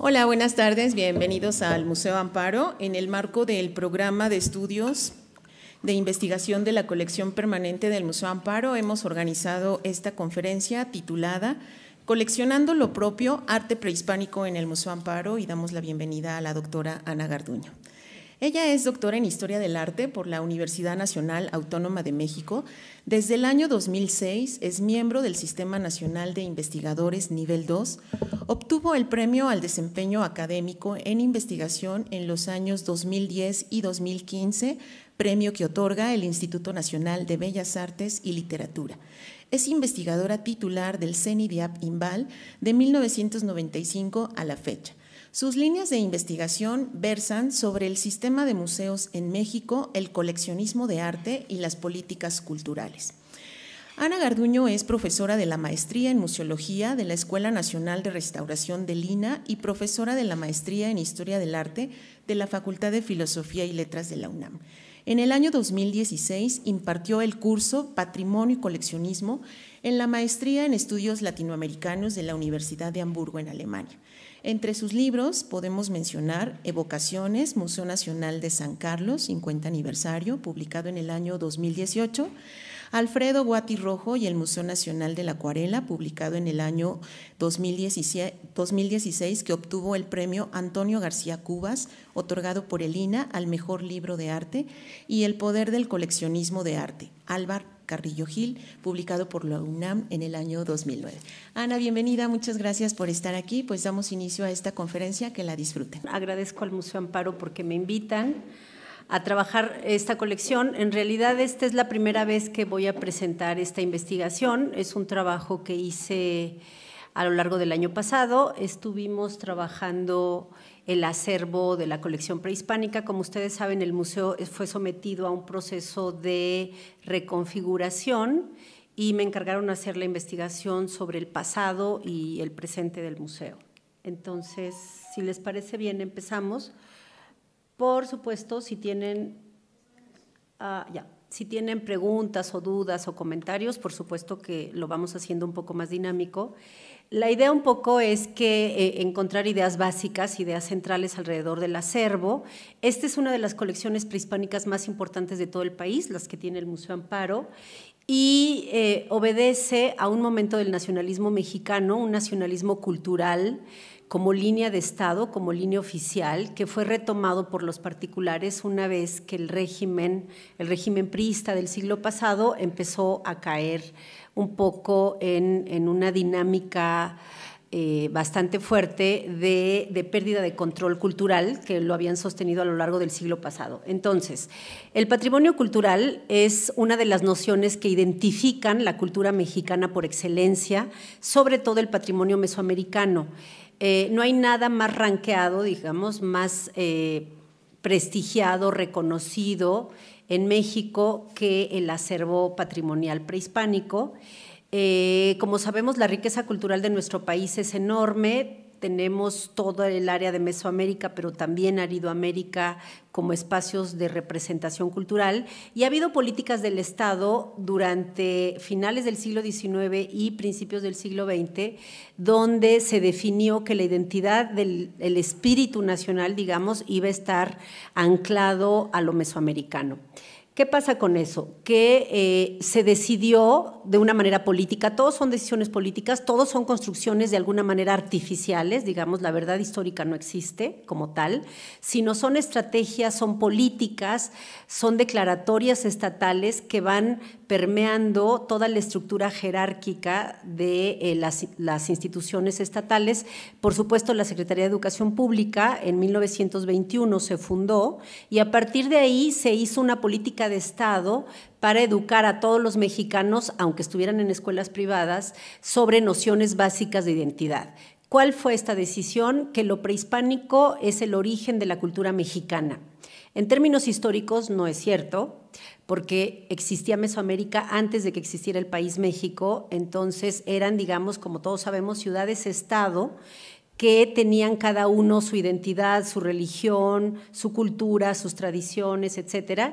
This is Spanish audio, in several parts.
Hola, buenas tardes, bienvenidos al Museo Amparo en el marco del programa de estudios de investigación de la colección permanente del Museo Amparo. Hemos organizado esta conferencia titulada Coleccionando lo propio, arte prehispánico en el Museo Amparo y damos la bienvenida a la doctora Ana Garduño. Ella es doctora en Historia del Arte por la Universidad Nacional Autónoma de México. Desde el año 2006 es miembro del Sistema Nacional de Investigadores Nivel 2. Obtuvo el premio al desempeño académico en investigación en los años 2010 y 2015, premio que otorga el Instituto Nacional de Bellas Artes y Literatura. Es investigadora titular del CENIDIAP INVAL de 1995 a la fecha. Sus líneas de investigación versan sobre el sistema de museos en México, el coleccionismo de arte y las políticas culturales. Ana Garduño es profesora de la maestría en museología de la Escuela Nacional de Restauración de Lina y profesora de la maestría en historia del arte de la Facultad de Filosofía y Letras de la UNAM. En el año 2016 impartió el curso Patrimonio y Coleccionismo en la maestría en estudios latinoamericanos de la Universidad de Hamburgo en Alemania. Entre sus libros podemos mencionar Evocaciones, Museo Nacional de San Carlos, 50 aniversario, publicado en el año 2018, Alfredo Guati Rojo y el Museo Nacional de la Acuarela, publicado en el año 2016, que obtuvo el premio Antonio García Cubas, otorgado por el INA al mejor libro de arte, y El Poder del Coleccionismo de Arte, Álvaro Carrillo Gil, publicado por la UNAM en el año 2009. Ana, bienvenida, muchas gracias por estar aquí. Pues damos inicio a esta conferencia, que la disfruten. Agradezco al Museo Amparo porque me invitan a trabajar esta colección. En realidad esta es la primera vez que voy a presentar esta investigación. Es un trabajo que hice a lo largo del año pasado. Estuvimos trabajando el acervo de la colección prehispánica. Como ustedes saben, el museo fue sometido a un proceso de reconfiguración y me encargaron hacer la investigación sobre el pasado y el presente del museo. Entonces, si les parece bien, empezamos. Por supuesto, si tienen, ah, ya, si tienen preguntas o dudas o comentarios, por supuesto que lo vamos haciendo un poco más dinámico. La idea un poco es que eh, encontrar ideas básicas, ideas centrales alrededor del acervo. Esta es una de las colecciones prehispánicas más importantes de todo el país, las que tiene el Museo Amparo, y eh, obedece a un momento del nacionalismo mexicano, un nacionalismo cultural como línea de Estado, como línea oficial, que fue retomado por los particulares una vez que el régimen, el régimen priista del siglo pasado empezó a caer un poco en, una dinámica eh, bastante fuerte de, pérdida de control cultural que lo habían sostenido a lo largo del siglo pasado. Entonces, el patrimonio cultural es una de las nociones que identifican la cultura mexicana por excelencia, sobre todo el patrimonio mesoamericano. Eh, no hay nada más ranqueado, digamos, más eh, prestigiado, reconocido en México que el acervo patrimonial prehispánico. Eh, como sabemos, la riqueza cultural de nuestro país es enorme. Tenemos todo el área de Mesoamérica, pero también Aridoamérica como espacios de representación cultural. Y ha habido políticas del Estado durante finales del siglo XIX y principios del siglo XX, donde se definió que la identidad del espíritu nacional, digamos, iba a estar anclado a lo mesoamericano. ¿Qué pasa con eso? Que eh, se decidió de una manera política, todos son decisiones políticas, todos son construcciones de alguna manera artificiales, digamos, la verdad histórica no existe como tal, sino son estrategias, son políticas, son declaratorias estatales que van permeando toda la estructura jerárquica de eh, las, las, instituciones estatales. Por supuesto, la Secretaría de Educación Pública en 1921 se fundó y a partir de ahí se hizo una política de Estado para educar a todos los mexicanos, aunque estuvieran en escuelas privadas, sobre nociones básicas de identidad. ¿Cuál fue esta decisión? Que lo prehispánico es el origen de la cultura mexicana. En términos históricos no es cierto, porque existía Mesoamérica antes de que existiera el país México, entonces eran, digamos, como todos sabemos, ciudades-estado que tenían cada uno su identidad, su religión, su cultura, sus tradiciones, etcétera,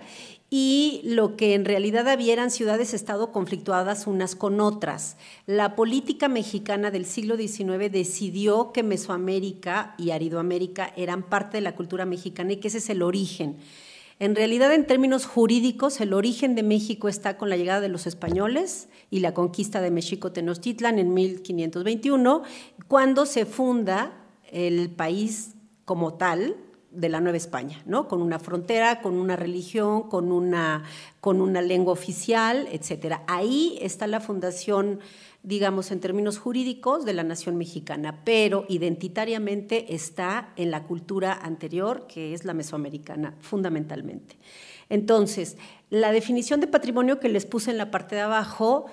y lo que en realidad había eran ciudades-estado conflictuadas unas con otras. La política mexicana del siglo XIX decidió que Mesoamérica y Aridoamérica eran parte de la cultura mexicana y que ese es el origen. En realidad, en términos jurídicos, el origen de México está con la llegada de los españoles y la conquista de México Tenochtitlan en 1521, cuando se funda el país como tal, de la Nueva España, ¿no? Con una frontera, con una religión, con una, con una lengua oficial, etcétera. Ahí está la fundación, digamos, en términos jurídicos de la nación mexicana, pero identitariamente está en la cultura anterior, que es la mesoamericana, fundamentalmente. Entonces, la definición de patrimonio que les puse en la parte de abajo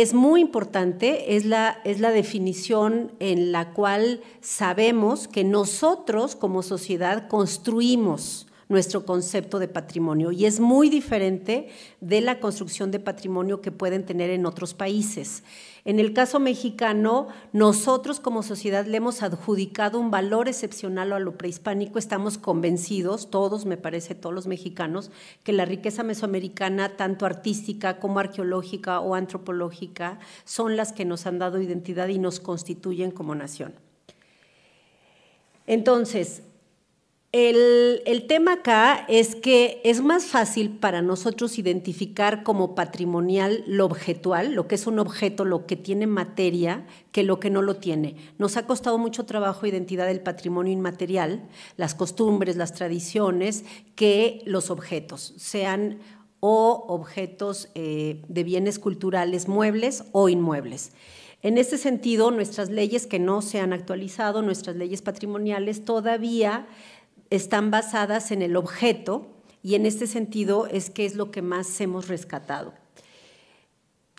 es muy importante, es la, es la definición en la cual sabemos que nosotros como sociedad construimos nuestro concepto de patrimonio y es muy diferente de la construcción de patrimonio que pueden tener en otros países. En el caso mexicano, nosotros como sociedad le hemos adjudicado un valor excepcional a lo prehispánico. Estamos convencidos, todos, me parece, todos los mexicanos, que la riqueza mesoamericana, tanto artística como arqueológica o antropológica, son las que nos han dado identidad y nos constituyen como nación. Entonces, el, tema acá es que es más fácil para nosotros identificar como patrimonial lo objetual, lo que es un objeto, lo que tiene materia, que lo que no lo tiene. Nos ha costado mucho trabajo identidad del patrimonio inmaterial, las costumbres, las tradiciones, que los objetos, sean o objetos eh, de bienes culturales muebles o inmuebles. En ese sentido, nuestras leyes que no se han actualizado, nuestras leyes patrimoniales, todavía están basadas en el objeto y en este sentido es que es lo que más hemos rescatado.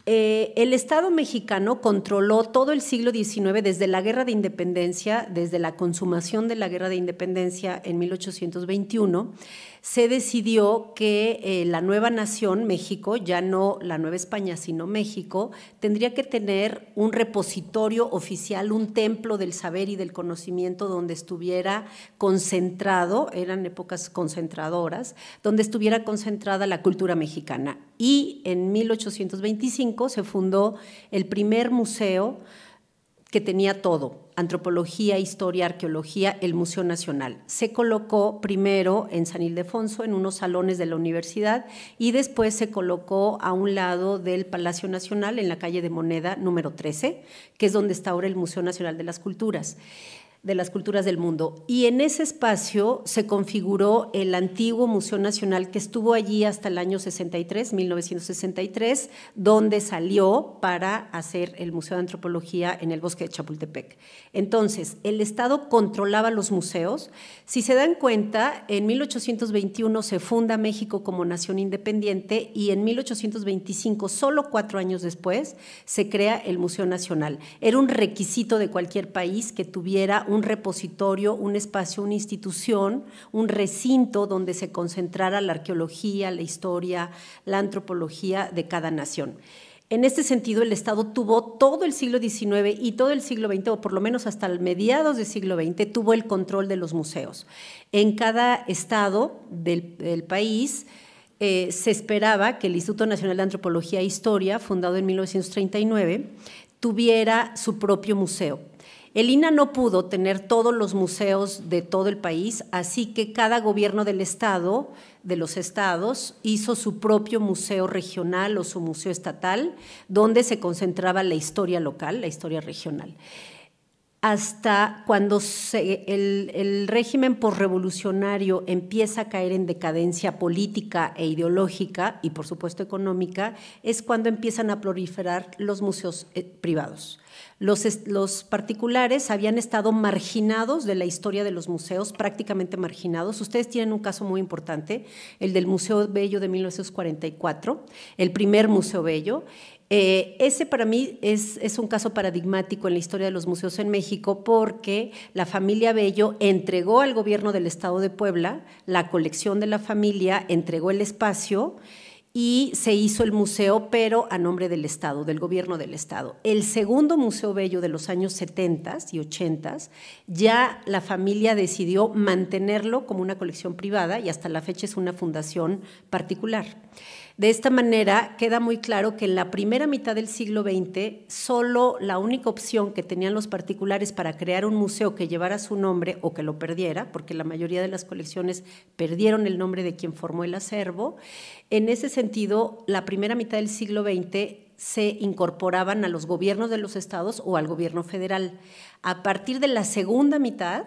Eh, el Estado mexicano controló todo el siglo XIX desde la Guerra de Independencia, desde la consumación de la Guerra de Independencia en 1821 se decidió que eh, la nueva nación, México, ya no la Nueva España, sino México, tendría que tener un repositorio oficial, un templo del saber y del conocimiento donde estuviera concentrado, eran épocas concentradoras, donde estuviera concentrada la cultura mexicana. Y en 1825 se fundó el primer museo que tenía todo, antropología, historia, arqueología, el Museo Nacional. Se colocó primero en San Ildefonso, en unos salones de la universidad, y después se colocó a un lado del Palacio Nacional, en la calle de Moneda número 13, que es donde está ahora el Museo Nacional de las Culturas de las culturas del mundo. Y en ese espacio se configuró el antiguo Museo Nacional que estuvo allí hasta el año 63, 1963, donde salió para hacer el Museo de Antropología en el bosque de Chapultepec. Entonces, el Estado controlaba los museos. Si se dan cuenta, en 1821 se funda México como nación independiente y en 1825, solo cuatro años después, se crea el Museo Nacional. Era un requisito de cualquier país que tuviera un repositorio, un espacio, una institución, un recinto donde se concentrara la arqueología, la historia, la antropología de cada nación. En este sentido, el Estado tuvo todo el siglo XIX y todo el siglo XX, o por lo menos hasta mediados del siglo XX, tuvo el control de los museos. En cada estado del, país eh, se esperaba que el Instituto Nacional de Antropología e Historia, fundado en 1939, tuviera su propio museo. El INA no pudo tener todos los museos de todo el país, así que cada gobierno del estado, de los estados, hizo su propio museo regional o su museo estatal, donde se concentraba la historia local, la historia regional hasta cuando el, el, régimen posrevolucionario empieza a caer en decadencia política e ideológica y por supuesto económica, es cuando empiezan a proliferar los museos eh, privados. Los, particulares habían estado marginados de la historia de los museos, prácticamente marginados. Ustedes tienen un caso muy importante, el del Museo Bello de 1944, el primer Museo Bello. Eh, ese para mí es, es, un caso paradigmático en la historia de los museos en México porque la familia Bello entregó al gobierno del Estado de Puebla la colección de la familia, entregó el espacio y se hizo el museo, pero a nombre del Estado, del gobierno del Estado. El segundo Museo Bello de los años 70 y 80, ya la familia decidió mantenerlo como una colección privada y hasta la fecha es una fundación particular. De esta manera queda muy claro que en la primera mitad del siglo XX solo la única opción que tenían los particulares para crear un museo que llevara su nombre o que lo perdiera, porque la mayoría de las colecciones perdieron el nombre de quien formó el acervo, en ese sentido la primera mitad del siglo XX se incorporaban a los gobiernos de los estados o al gobierno federal. A partir de la segunda mitad,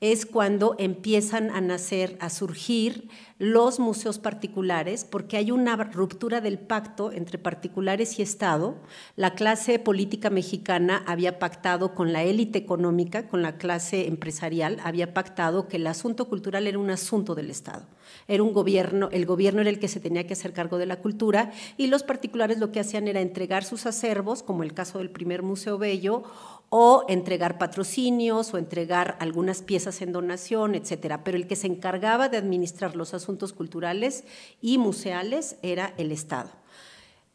es cuando empiezan a nacer, a surgir los museos particulares, porque hay una ruptura del pacto entre particulares y Estado. La clase política mexicana había pactado con la élite económica, con la clase empresarial, había pactado que el asunto cultural era un asunto del Estado. Era un gobierno, el gobierno era el que se tenía que hacer cargo de la cultura y los particulares lo que hacían era entregar sus acervos, como el caso del primer Museo Bello, o entregar patrocinios o entregar algunas piezas en donación, etcétera. Pero el que se encargaba de administrar los asuntos culturales y museales era el Estado.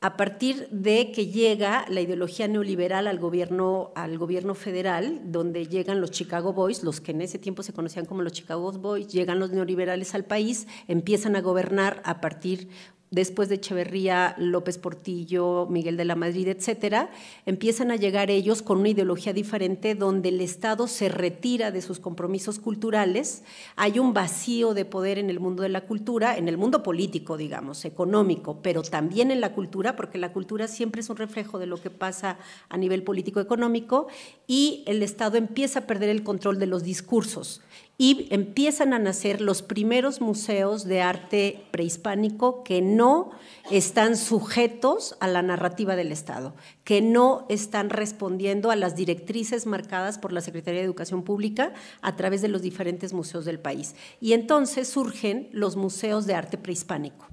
A partir de que llega la ideología neoliberal al gobierno, al gobierno federal, donde llegan los Chicago Boys, los que en ese tiempo se conocían como los Chicago Boys, llegan los neoliberales al país, empiezan a gobernar a partir después de Echeverría, López Portillo, Miguel de la Madrid, etcétera, empiezan a llegar ellos con una ideología diferente donde el Estado se retira de sus compromisos culturales, hay un vacío de poder en el mundo de la cultura, en el mundo político, digamos, económico, pero también en la cultura, porque la cultura siempre es un reflejo de lo que pasa a nivel político-económico, y el Estado empieza a perder el control de los discursos y empiezan a nacer los primeros museos de arte prehispánico que no están sujetos a la narrativa del Estado, que no están respondiendo a las directrices marcadas por la Secretaría de Educación Pública a través de los diferentes museos del país. Y entonces surgen los museos de arte prehispánico.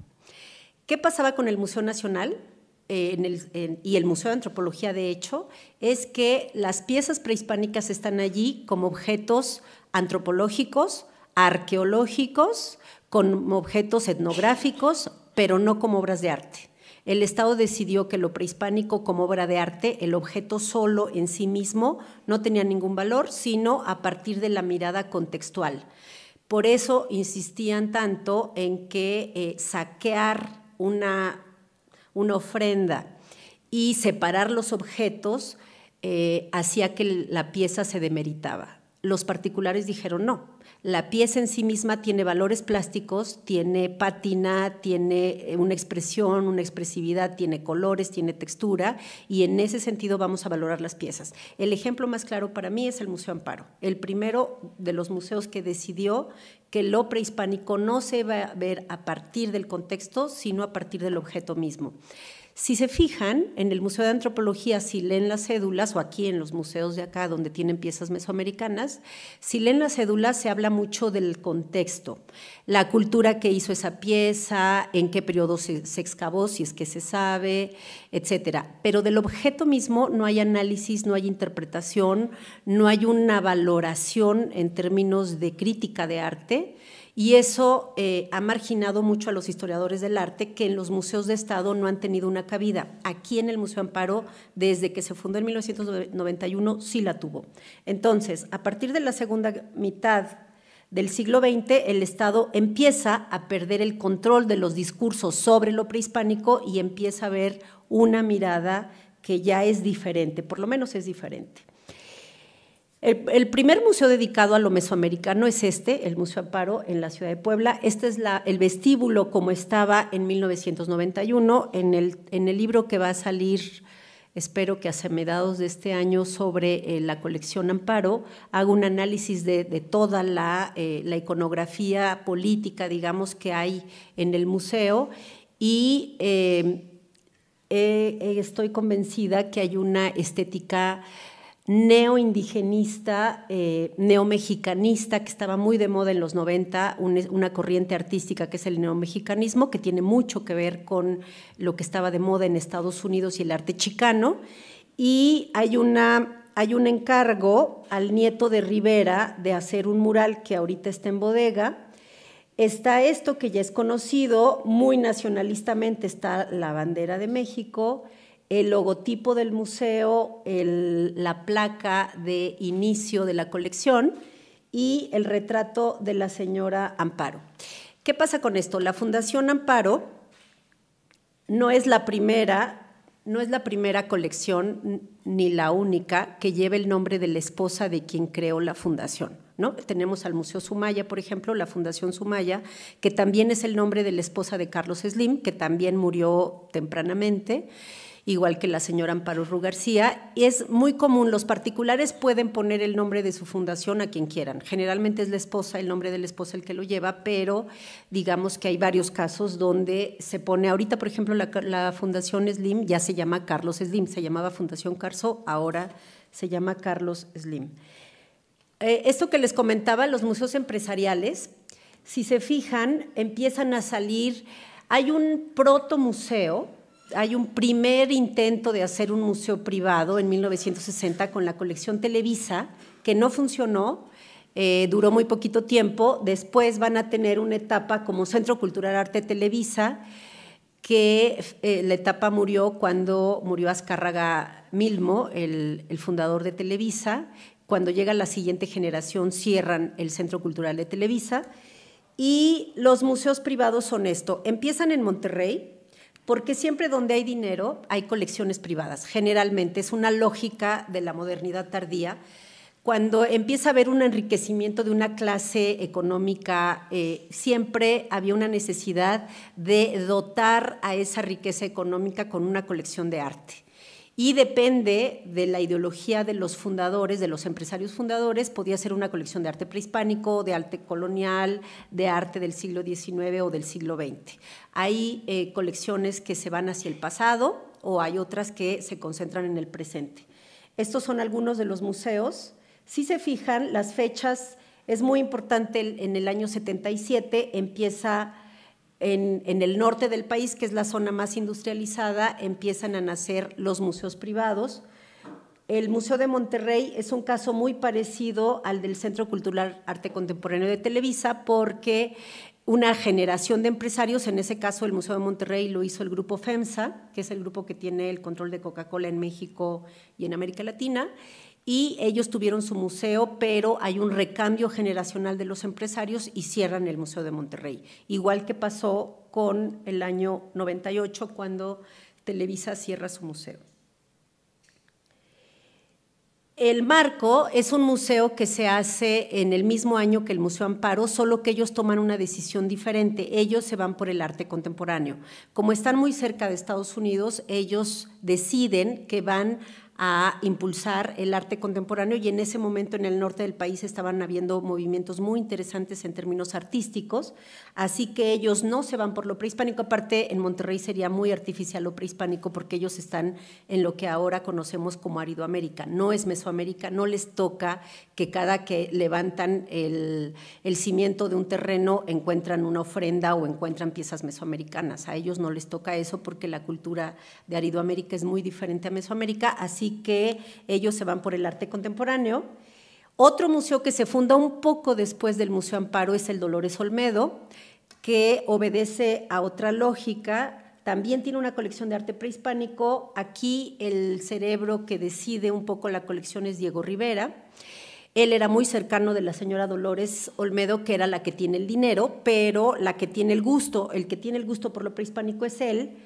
¿Qué pasaba con el Museo Nacional? Eh, y el Museo de Antropología, de hecho, es que las piezas prehispánicas están allí como objetos antropológicos, arqueológicos, con objetos etnográficos, pero no como obras de arte. El Estado decidió que lo prehispánico como obra de arte, el objeto solo en sí mismo, no tenía ningún valor, sino a partir de la mirada contextual. Por eso insistían tanto en que eh, saquear una, una, ofrenda y separar los objetos eh, hacía que la pieza se demeritaba los particulares dijeron no. La pieza en sí misma tiene valores plásticos, tiene pátina, tiene eh, una expresión, una expresividad, tiene colores, tiene textura y en ese sentido vamos a valorar las piezas. El ejemplo más claro para mí es el Museo Amparo, el primero de los museos que decidió que lo prehispánico no se va a ver a partir del contexto, sino a partir del objeto mismo. Si se fijan, en el Museo de Antropología, si leen las cédulas, o aquí en los museos de acá donde tienen piezas mesoamericanas, si leen las cédulas se habla mucho del contexto, la cultura que hizo esa pieza, en qué periodo se, excavó, si es que se sabe, etcétera. Pero del objeto mismo no hay análisis, no hay interpretación, no hay una valoración en términos de crítica de arte y eso eh, ha marginado mucho a los historiadores del arte que en los museos de Estado no han tenido una cabida. Aquí en el Museo Amparo, desde que se fundó en 1991, sí la tuvo. Entonces, a partir de la segunda mitad del siglo XX, el Estado empieza a perder el control de los discursos sobre lo prehispánico y empieza a ver una mirada que ya es diferente, por lo menos es diferente. El, primer museo dedicado a lo mesoamericano es este, el Museo Amparo, en la ciudad de Puebla. Este es el vestíbulo como estaba en 1991. En el, libro que va a salir, espero que a mediados de este año, sobre eh, la colección Amparo, hago un análisis de, toda la, eh, la, iconografía política, digamos, que hay en el museo. Y eh, estoy convencida que hay una estética neoindigenista, eh, neomexicanista, que estaba muy de moda en los 90, una corriente artística que es el neomexicanismo, que tiene mucho que ver con lo que estaba de moda en Estados Unidos y el arte chicano. Y hay, una, hay un encargo al nieto de Rivera de hacer un mural que ahorita está en bodega, Está esto que ya es conocido, muy nacionalistamente está la bandera de México, el logotipo del museo, la placa de inicio de la colección y el retrato de la señora Amparo. ¿Qué pasa con esto? La Fundación Amparo no es la primera no es la primera colección ni la única que lleve el nombre de la esposa de quien creó la fundación. ¿no? Tenemos al Museo Sumaya, por ejemplo, la Fundación Sumaya, que también es el nombre de la esposa de Carlos Slim, que también murió tempranamente igual que la señora Amparo Ru García. Es muy común, los particulares pueden poner el nombre de su fundación a quien quieran. Generalmente es la esposa, el nombre de la esposa el que lo lleva, pero digamos que hay varios casos donde se pone, ahorita por ejemplo la, Fundación Slim ya se llama Carlos Slim, se llamaba Fundación Carso, ahora se llama Carlos Slim. Eh, esto que les comentaba, los museos empresariales, si se fijan, empiezan a salir, hay un proto museo hay un primer intento de hacer un museo privado en 1960 con la colección Televisa, que no funcionó, eh, duró muy poquito tiempo. Después van a tener una etapa como Centro Cultural Arte Televisa, que eh, la etapa murió cuando murió Azcárraga Milmo, el, el fundador de Televisa. Cuando llega la siguiente generación, cierran el Centro Cultural de Televisa. Y los museos privados son esto. Empiezan en Monterrey, porque siempre donde hay dinero hay colecciones privadas. Generalmente es una lógica de la modernidad tardía. Cuando empieza a haber un enriquecimiento de una clase económica, eh, siempre había una necesidad de dotar a esa riqueza económica con una colección de arte y depende de la ideología de los fundadores, de los empresarios fundadores, podía ser una colección de arte prehispánico, de arte colonial, de arte del siglo XIX o del siglo XX. Hay eh, colecciones que se van hacia el pasado o hay otras que se concentran en el presente. Estos son algunos de los museos. Si se fijan, las fechas, es muy importante, en el año 77 empieza en, el norte del país, que es la zona más industrializada, empiezan a nacer los museos privados. El Museo de Monterrey es un caso muy parecido al del Centro Cultural Arte Contemporáneo de Televisa porque una generación de empresarios, en ese caso el Museo de Monterrey lo hizo el grupo FEMSA, que es el grupo que tiene el control de Coca-Cola en México y en América Latina, y ellos tuvieron su museo, pero hay un recambio generacional de los empresarios y cierran el Museo de Monterrey. Igual que pasó con el año 98 cuando Televisa cierra su museo. El Marco es un museo que se hace en el mismo año que el Museo Amparo, solo que ellos toman una decisión diferente. Ellos se van por el arte contemporáneo. Como están muy cerca de Estados Unidos, ellos deciden que van a impulsar el arte contemporáneo y en ese momento en el norte del país estaban habiendo movimientos muy interesantes en términos artísticos, así que ellos no se van por lo prehispánico, aparte en Monterrey sería muy artificial lo prehispánico porque ellos están en lo que ahora conocemos como Aridoamérica, no es Mesoamérica, no les toca que cada que levantan el, el cimiento de un terreno encuentran una ofrenda o encuentran piezas mesoamericanas, a ellos no les toca eso porque la cultura de Aridoamérica es muy diferente a Mesoamérica, así que ellos se van por el arte contemporáneo. Otro museo que se funda un poco después del Museo Amparo es el Dolores Olmedo, que obedece a otra lógica. También tiene una colección de arte prehispánico. Aquí el cerebro que decide un poco la colección es Diego Rivera. Él era muy cercano de la señora Dolores Olmedo, que era la que tiene el dinero, pero la que tiene el gusto, el que tiene el gusto por lo prehispánico es él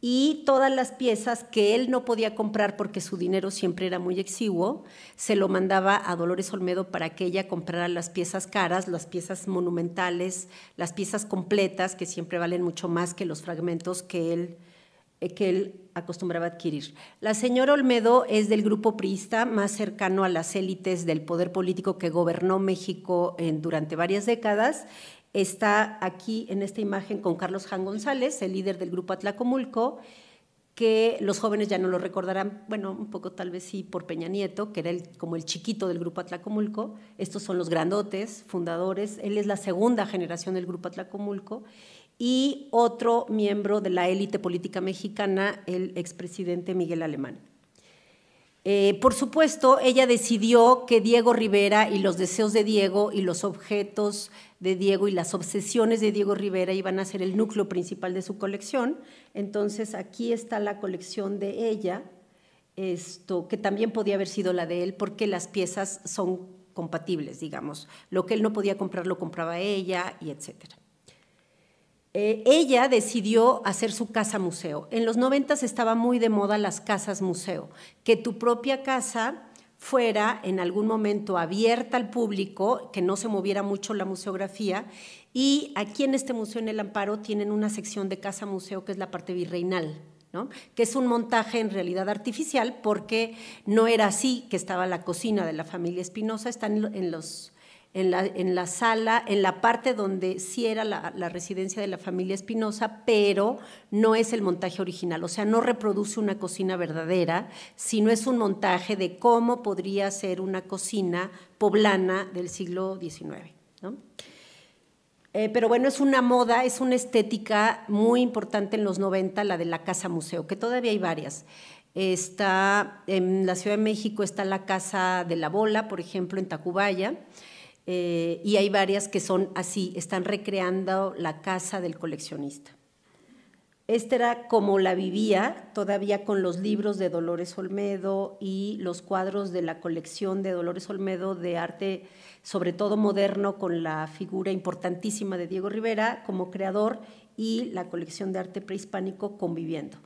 y todas las piezas que él no podía comprar porque su dinero siempre era muy exiguo, se lo mandaba a Dolores Olmedo para que ella comprara las piezas caras, las piezas monumentales, las piezas completas, que siempre valen mucho más que los fragmentos que él, eh, que él acostumbraba adquirir. La señora Olmedo es del grupo priista más cercano a las élites del poder político que gobernó México durante varias décadas Está aquí en esta imagen con Carlos Jan González, el líder del grupo Atlacomulco, que los jóvenes ya no lo recordarán, bueno, un poco tal vez sí por Peña Nieto, que era como el chiquito del grupo Atlacomulco. Estos son los grandotes, fundadores. Él es la segunda generación del grupo Atlacomulco. Y otro miembro de la élite política mexicana, el expresidente Miguel Alemán. Eh, por supuesto, ella decidió que Diego Rivera y los deseos de Diego y los objetos de Diego y las obsesiones de Diego Rivera iban a ser el núcleo principal de su colección. Entonces, aquí está la colección de ella, esto, que también podía haber sido la de él, porque las piezas son compatibles, digamos. Lo que él no podía comprar lo compraba ella y etcétera. Eh, ella decidió hacer su casa museo. En los noventas estaba muy de moda las casas museo, que tu propia casa fuera en algún momento abierta al público, que no se moviera mucho la museografía. Y aquí en este museo en el Amparo tienen una sección de casa museo que es la parte virreinal, que es un montaje en realidad artificial porque no era así que estaba la cocina de la familia Espinosa, están en los en la, en la, sala, en la parte donde sí era la, residencia de la familia Espinosa, pero no es el montaje original, o sea, no reproduce una cocina verdadera, sino es un montaje de cómo podría ser una cocina poblana del siglo XIX. Eh, pero bueno, es una moda, es una estética muy importante en los 90, la de la casa museo, que todavía hay varias. Está en la Ciudad de México está la Casa de la Bola, por ejemplo, en Tacubaya. Eh, y hay varias que son así, están recreando la casa del coleccionista. Esta era como la vivía, todavía con los libros de Dolores Olmedo y los cuadros de la colección de Dolores Olmedo de arte, sobre todo moderno, con la figura importantísima de Diego Rivera como creador y la colección de arte prehispánico conviviendo.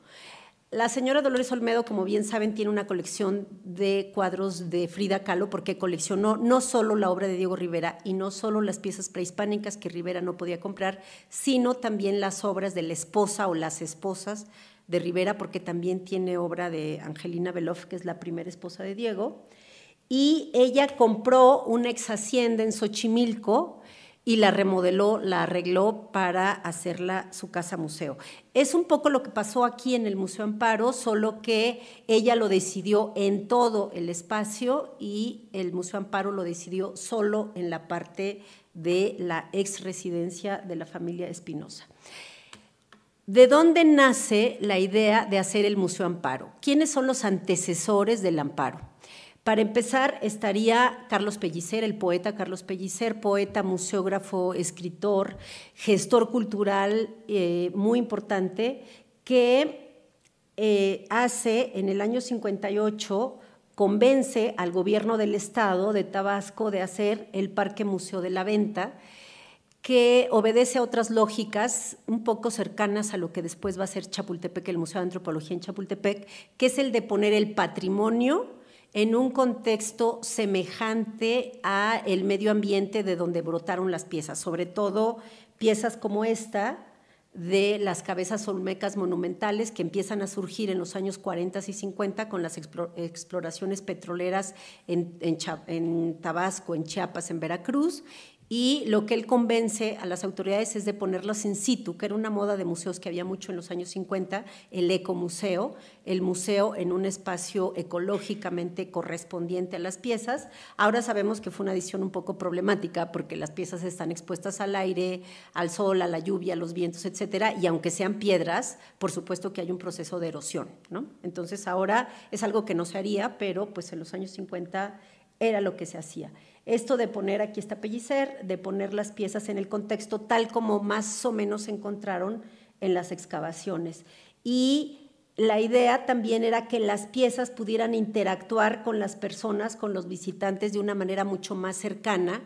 La señora Dolores Olmedo, como bien saben, tiene una colección de cuadros de Frida Kahlo porque coleccionó no solo la obra de Diego Rivera y no solo las piezas prehispánicas que Rivera no podía comprar, sino también las obras de la esposa o las esposas de Rivera, porque también tiene obra de Angelina Beloff, que es la primera esposa de Diego. Y ella compró una ex hacienda en Xochimilco, y la remodeló, la arregló para hacerla su casa museo. Es un poco lo que pasó aquí en el Museo Amparo, solo que ella lo decidió en todo el espacio y el Museo Amparo lo decidió solo en la parte de la ex residencia de la familia Espinosa. ¿De dónde nace la idea de hacer el Museo Amparo? ¿Quiénes son los antecesores del Amparo? Para empezar, estaría Carlos Pellicer, el poeta Carlos Pellicer, poeta, museógrafo, escritor, gestor cultural eh, muy importante, que eh, hace en el año 58 convence al gobierno del estado de Tabasco de hacer el Parque Museo de la Venta, que obedece a otras lógicas un poco cercanas a lo que después va a ser Chapultepec, el Museo de Antropología en Chapultepec, que es el de poner el patrimonio en un contexto semejante a el medio ambiente de donde brotaron las piezas, sobre todo piezas como esta de las cabezas olmecas monumentales que empiezan a surgir en los años 40 y 50 con las exploraciones petroleras en, en Tabasco, en Chiapas, en Veracruz, y lo que él convence a las autoridades es de ponerlas in situ, que era una moda de museos que había mucho en los años 50, el ecomuseo, el museo en un espacio ecológicamente correspondiente a las piezas. Ahora sabemos que fue una edición un poco problemática porque las piezas están expuestas al aire, al sol, a la lluvia, a los vientos, etcétera, y aunque sean piedras, por supuesto que hay un proceso de erosión, ¿no? Entonces ahora es algo que no se haría, pero pues en los años 50 era lo que se hacía. Esto de poner, aquí está Pellicer, de poner las piezas en el contexto tal como más o menos se encontraron en las excavaciones. Y la idea también era que las piezas pudieran interactuar con las personas, con los visitantes de una manera mucho más cercana,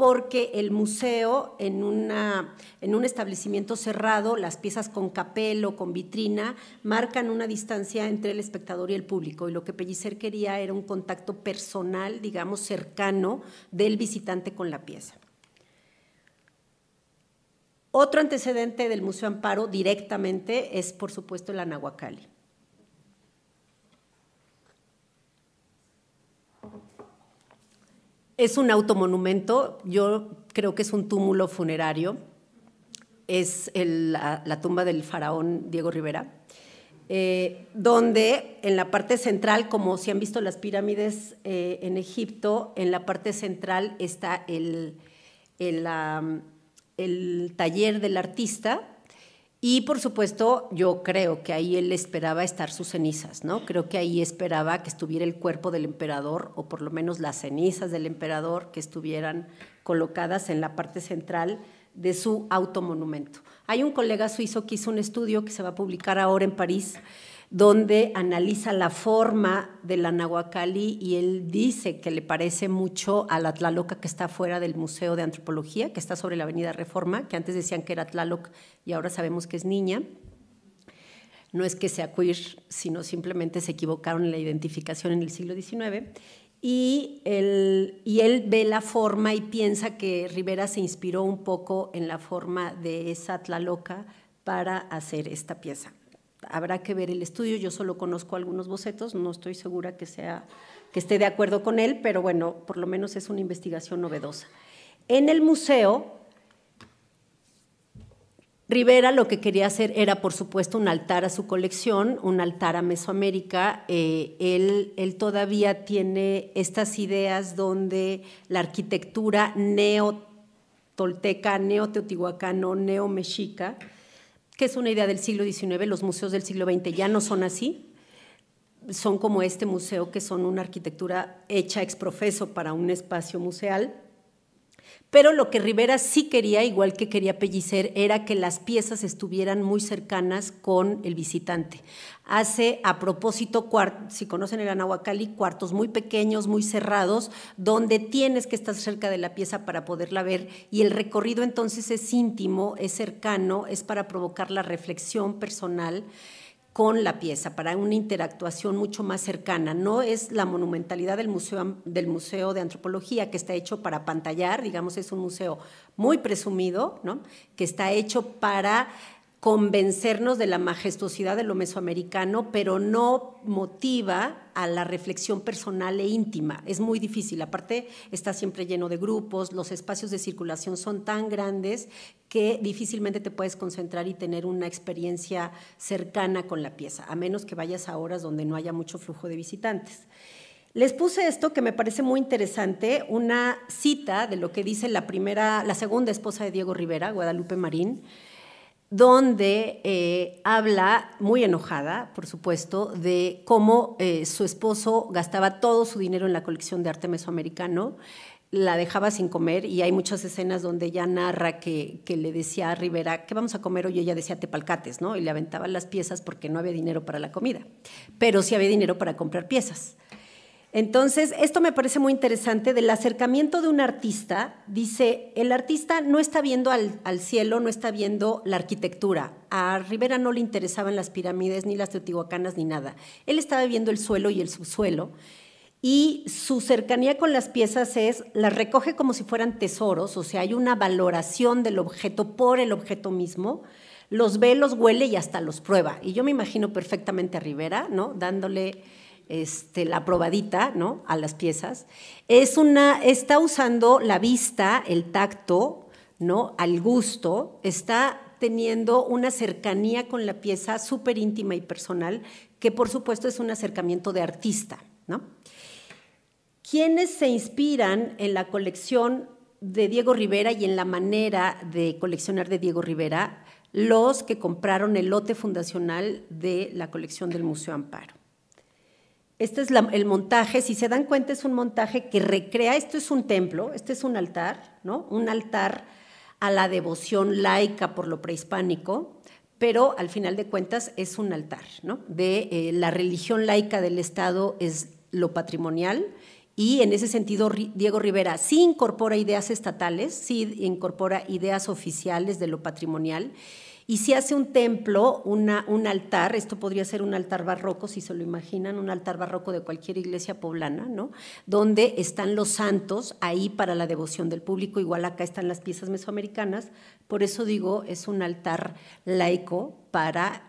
porque el museo en, una, en un establecimiento cerrado, las piezas con capel o con vitrina marcan una distancia entre el espectador y el público y lo que Pellicer quería era un contacto personal, digamos, cercano del visitante con la pieza. Otro antecedente del Museo Amparo directamente es, por supuesto, el Anahuacalli. Es un automonumento, yo creo que es un túmulo funerario, es la, tumba del faraón Diego Rivera, eh, donde en la parte central, como si han visto las pirámides eh, en Egipto, en la parte central está el, el taller del artista Y por supuesto, yo creo que ahí él esperaba estar sus cenizas, ¿no? Creo que ahí esperaba que estuviera el cuerpo del emperador, o por lo menos las cenizas del emperador, que estuvieran colocadas en la parte central de su automonumento. Hay un colega suizo que hizo un estudio que se va a publicar ahora en París, donde analiza la forma de la Nahuacali y él dice que le parece mucho a la Tlaloca que está fuera del Museo de Antropología, que está sobre la Avenida Reforma, que antes decían que era Tlaloc y ahora sabemos que es niña. No es que sea queer, sino simplemente se equivocaron en la identificación en el siglo XIX. Y él, y él ve la forma y piensa que Rivera se inspiró un poco en la forma de esa Tlaloca para hacer esta pieza habrá que ver el estudio, yo solo conozco algunos bocetos, no estoy segura que, sea, que esté de acuerdo con él, pero bueno, por lo menos es una investigación novedosa. En el museo, Rivera lo que quería hacer era, por supuesto, un altar a su colección, un altar a Mesoamérica. Eh, él, él, todavía tiene estas ideas donde la arquitectura neo-tolteca, neo-teotihuacano, neo-mexica, que es una idea del siglo XIX, los museos del siglo XX ya no son así, son como este museo que son una arquitectura hecha ex profeso para un espacio museal. Pero lo que Rivera sí quería, igual que quería Pellicer, era que las piezas estuvieran muy cercanas con el visitante. Hace a propósito, si conocen el Anahuacalli, cuartos muy pequeños, muy cerrados, donde tienes que estar cerca de la pieza para poderla ver. Y el recorrido entonces es íntimo, es cercano, es para provocar la reflexión personal con la pieza, para una interactuación mucho más cercana. No es la monumentalidad del museo, del museo de Antropología, que está hecho para pantallar, digamos, es un museo muy presumido, ¿no? que está hecho para convencernos de la majestuosidad de lo mesoamericano, pero no motiva a la reflexión personal e íntima. Es muy difícil. Aparte, está siempre lleno de grupos, los espacios de circulación son tan grandes que difícilmente te puedes concentrar y tener una experiencia cercana con la pieza, a menos que vayas a horas donde no haya mucho flujo de visitantes. Les puse esto que me parece muy interesante, una cita de lo que dice la primera, la segunda esposa de Diego Rivera, Guadalupe Marín, donde eh, habla, muy enojada, por supuesto, de cómo eh, su esposo gastaba todo su dinero en la colección de arte mesoamericano, la dejaba sin comer y hay muchas escenas donde ella narra que, le decía a Rivera, ¿qué vamos a comer hoy? Ella decía tepalcates, ¿no? Y le aventaba las piezas porque no había dinero para la comida, pero sí había dinero para comprar piezas. Entonces, esto me parece muy interesante del acercamiento de un artista. Dice, el artista no está viendo al, cielo, no está viendo la arquitectura. A Rivera no le interesaban las pirámides, ni las teotihuacanas, ni nada. Él estaba viendo el suelo y el subsuelo. Y su cercanía con las piezas es, las recoge como si fueran tesoros, o sea, hay una valoración del objeto por el objeto mismo, los ve, los huele y hasta los prueba. Y yo me imagino perfectamente a Rivera, ¿no? Dándole este, la probadita ¿no? a las piezas, es una, está usando la vista, el tacto, ¿no? al gusto, está teniendo una cercanía con la pieza súper íntima y personal, que por supuesto es un acercamiento de artista. ¿no? ¿Quiénes se inspiran en la colección de Diego Rivera y en la manera de coleccionar de Diego Rivera? Los que compraron el lote fundacional de la colección del Museo Amparo. Este es el montaje, si se dan cuenta es un montaje que recrea, esto es un templo, este es un altar, ¿no? Un altar a la devoción laica por lo prehispánico, pero al final de cuentas es un altar, ¿no? De eh, la religión laica del Estado es lo patrimonial y en ese sentido Diego Rivera sí incorpora ideas estatales, sí incorpora ideas oficiales de lo patrimonial y si hace un templo, un altar, esto podría ser un altar barroco, si se lo imaginan, un altar barroco de cualquier iglesia poblana, ¿no? Donde están los santos ahí para la devoción del público, igual acá están las piezas mesoamericanas, por eso digo, es un altar laico para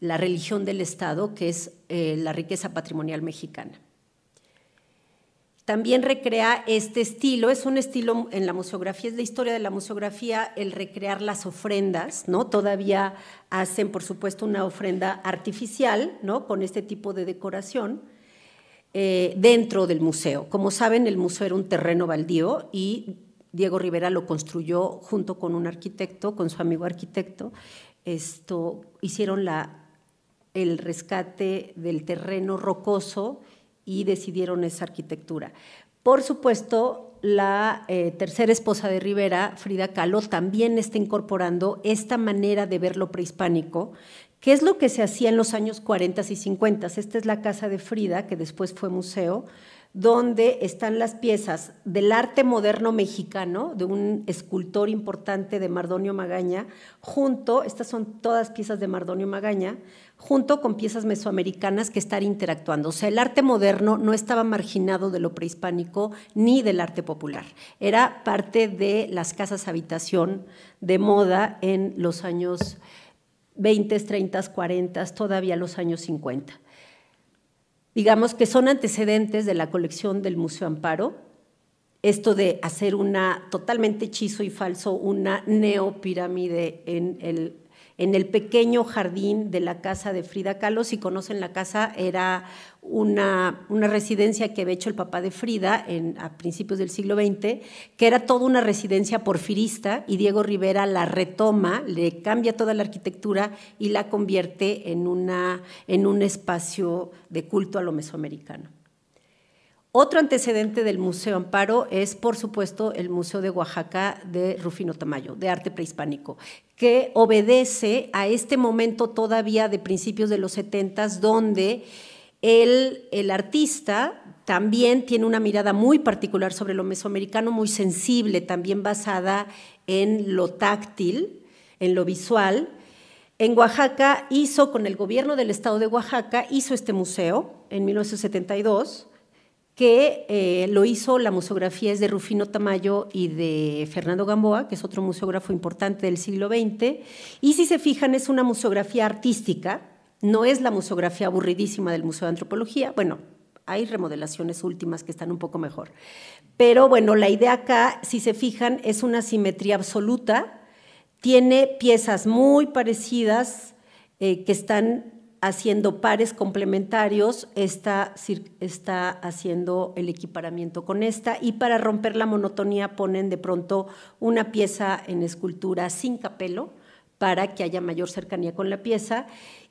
la religión del Estado, que es eh, la riqueza patrimonial mexicana. También recrea este estilo, es un estilo en la museografía, es la historia de la museografía, el recrear las ofrendas, ¿no? Todavía hacen, por supuesto, una ofrenda artificial, ¿no? Con este tipo de decoración eh, dentro del museo. Como saben, el museo era un terreno baldío y Diego Rivera lo construyó junto con un arquitecto, con su amigo arquitecto, esto, hicieron el rescate del terreno rocoso y decidieron esa arquitectura. Por supuesto, la eh, tercera esposa de Rivera, Frida Kahlo, también está incorporando esta manera de ver lo prehispánico, que es lo que se hacía en los años 40 y 50. Esta es la casa de Frida, que después fue museo, donde están las piezas del arte moderno mexicano, de un escultor importante de Mardonio Magaña, junto, estas son todas piezas de Mardonio Magaña, junto con piezas mesoamericanas que están interactuando. O sea, el arte moderno no estaba marginado de lo prehispánico ni del arte popular. Era parte de las casas habitación de moda en los años 20, 30, 40, todavía los años 50 digamos que son antecedentes de la colección del Museo Amparo. Esto de hacer una totalmente hechizo y falso, una neopirámide en el en el pequeño jardín de la casa de Frida Kahlo. Si conocen la casa, era una, una, residencia que había hecho el papá de Frida a principios del siglo XX, que era toda una residencia porfirista y Diego Rivera la retoma, le cambia toda la arquitectura y la convierte en, una, en un espacio de culto a lo mesoamericano. Otro antecedente del Museo Amparo es, por supuesto, el Museo de Oaxaca de Rufino Tamayo, de arte prehispánico, que obedece a este momento todavía de principios de los 70, donde el, el artista también tiene una mirada muy particular sobre lo mesoamericano, muy sensible, también basada en lo táctil, en lo visual. En Oaxaca hizo, con el gobierno del estado de Oaxaca, hizo este museo en 1972 que eh, lo hizo la museografía es de Rufino Tamayo y de Fernando Gamboa, que es otro museógrafo importante del siglo XX. Y si se fijan, es una museografía artística, no es la museografía aburridísima del Museo de Antropología. Bueno, hay remodelaciones últimas que están un poco mejor. Pero bueno, la idea acá, si se fijan, es una simetría absoluta. Tiene piezas muy parecidas eh, que están haciendo pares complementarios, está, está haciendo el equiparamiento con esta y para romper la monotonía ponen de pronto una pieza en escultura sin capelo para que haya mayor cercanía con la pieza.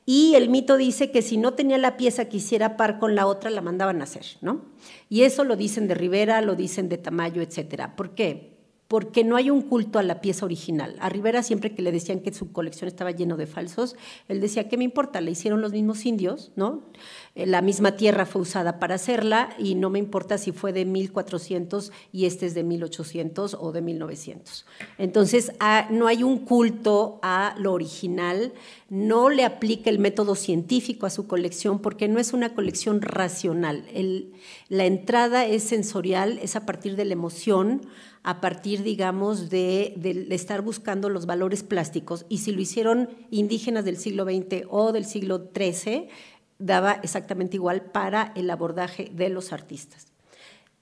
Y el mito dice que si no tenía la pieza que hiciera par con la otra, la mandaban a hacer, ¿no? Y eso lo dicen de Rivera, lo dicen de Tamayo, etcétera. ¿Por qué? Porque no hay un culto a la pieza original. A Rivera siempre que le decían que su colección estaba lleno de falsos, él decía, ¿qué me importa? Le hicieron los mismos indios, ¿no? Eh, la misma tierra fue usada para hacerla y no me importa si fue de 1400 y este es de 1800 o de 1900. Entonces, no hay un culto a lo original, no le aplica el método científico a su colección porque no es una colección racional. la entrada es sensorial, es a partir de la emoción, a partir, digamos, de, estar buscando los valores plásticos. Y si lo hicieron indígenas del siglo XX o del siglo XIII, daba exactamente igual para el abordaje de los artistas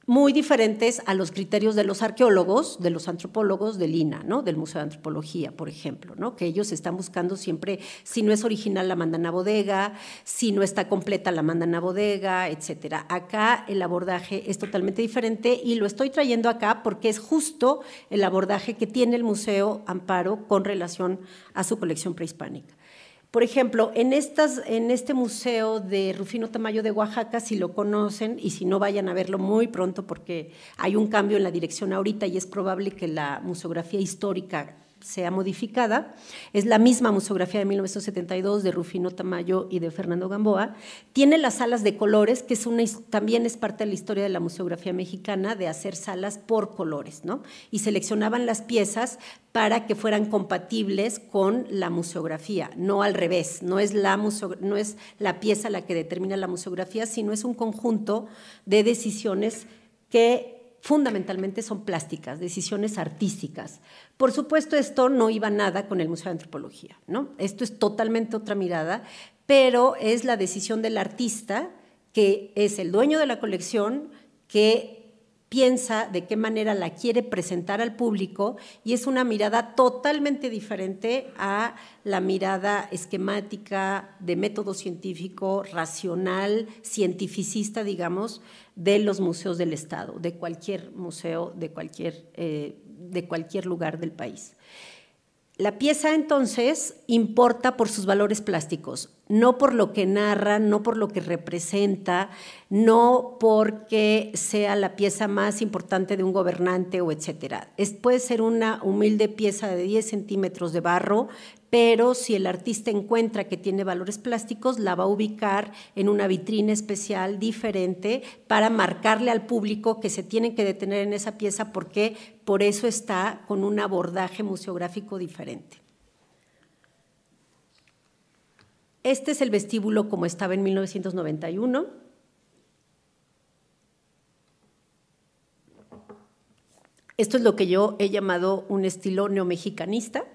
muy diferentes a los criterios de los arqueólogos, de los antropólogos del INA, ¿no? del Museo de Antropología, por ejemplo, ¿no? que ellos están buscando siempre, si no es original, la mandan a bodega, si no está completa, la mandan a bodega, etc. Acá el abordaje es totalmente diferente y lo estoy trayendo acá porque es justo el abordaje que tiene el Museo Amparo con relación a su colección prehispánica. Por ejemplo, en, estas, este museo de Rufino Tamayo de Oaxaca, si lo conocen y si no vayan a verlo muy pronto porque hay un cambio en la dirección ahorita y es probable que la museografía histórica sea modificada. Es la misma museografía de 1972 de Rufino Tamayo y de Fernando Gamboa. Tiene las salas de colores, que también es parte de la historia de la museografía mexicana, de hacer salas por colores, ¿no? Y seleccionaban las piezas para que fueran compatibles con la museografía, no al revés, no es la, no es la pieza la que determina la museografía, sino es un conjunto de decisiones que fundamentalmente son plásticas, decisiones artísticas. Por supuesto, esto no iba nada con el Museo de Antropología, ¿no? Esto es totalmente otra mirada, pero es la decisión del artista, que es el dueño de la colección, que piensa de qué manera la quiere presentar al público y es una mirada totalmente diferente a la mirada esquemática de método científico, racional, cientificista, digamos, de los museos del Estado, de cualquier museo, de cualquier, eh, de cualquier lugar del país. La pieza entonces importa por sus valores plásticos, no por lo que narra, no por lo que representa, no porque sea la pieza más importante de un gobernante o etcétera. puede ser una humilde pieza de 10 centímetros de barro, pero si el artista encuentra que tiene valores plásticos, la va a ubicar en una vitrina especial diferente para marcarle al público que se tienen que detener en esa pieza porque por eso está con un abordaje museográfico diferente. Este es el vestíbulo como estaba en 1991. Esto es lo que yo he llamado un estilo neomexicanista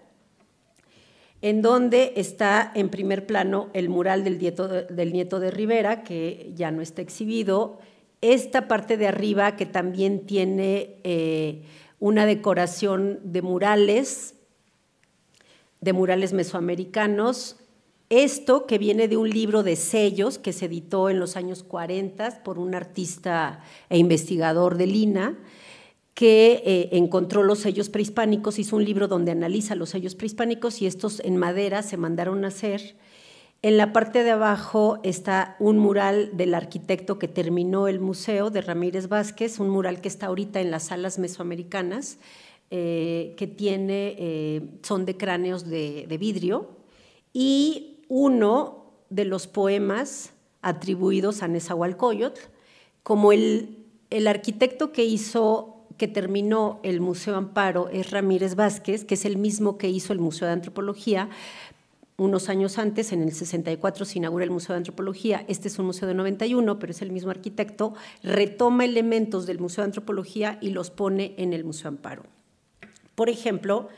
en donde está en primer plano el mural del, nieto de Rivera, que ya no está exhibido, esta parte de arriba que también tiene eh, una decoración de murales, de murales mesoamericanos, esto que viene de un libro de sellos que se editó en los años 40 por un artista e investigador de Lina, que eh, encontró los sellos prehispánicos, hizo un libro donde analiza los sellos prehispánicos y estos en madera se mandaron a hacer. En la parte de abajo está un mural del arquitecto que terminó el museo de Ramírez Vázquez, un mural que está ahorita en las salas mesoamericanas, eh, que tiene, eh, son de cráneos de, vidrio, y uno de los poemas atribuidos a Nezahualcóyotl, como el, el arquitecto que hizo que terminó el Museo Amparo es Ramírez Vázquez, que es el mismo que hizo el Museo de Antropología. Unos años antes, en el 64, se inaugura el Museo de Antropología. Este es un museo de 91, pero es el mismo arquitecto. Retoma elementos del Museo de Antropología y los pone en el Museo Amparo. Por ejemplo,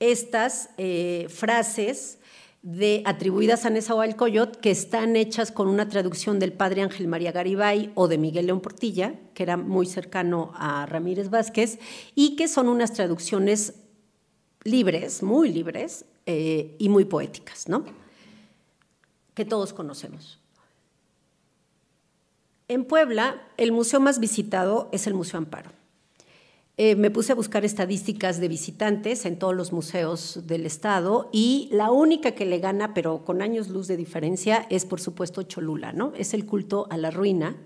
estas eh, frases de, atribuidas a Nezahualcóyotl que están hechas con una traducción del padre Ángel María Garibay o de Miguel León Portilla, que era muy cercano a Ramírez Vázquez, y que son unas traducciones libres, muy libres eh, y muy poéticas, ¿no? que todos conocemos. En Puebla, el museo más visitado es el Museo Amparo. Eh, me puse a buscar estadísticas de visitantes en todos los museos del estado y la única que le gana, pero con años luz de diferencia, es por supuesto Cholula, ¿no? Es el culto a la ruina,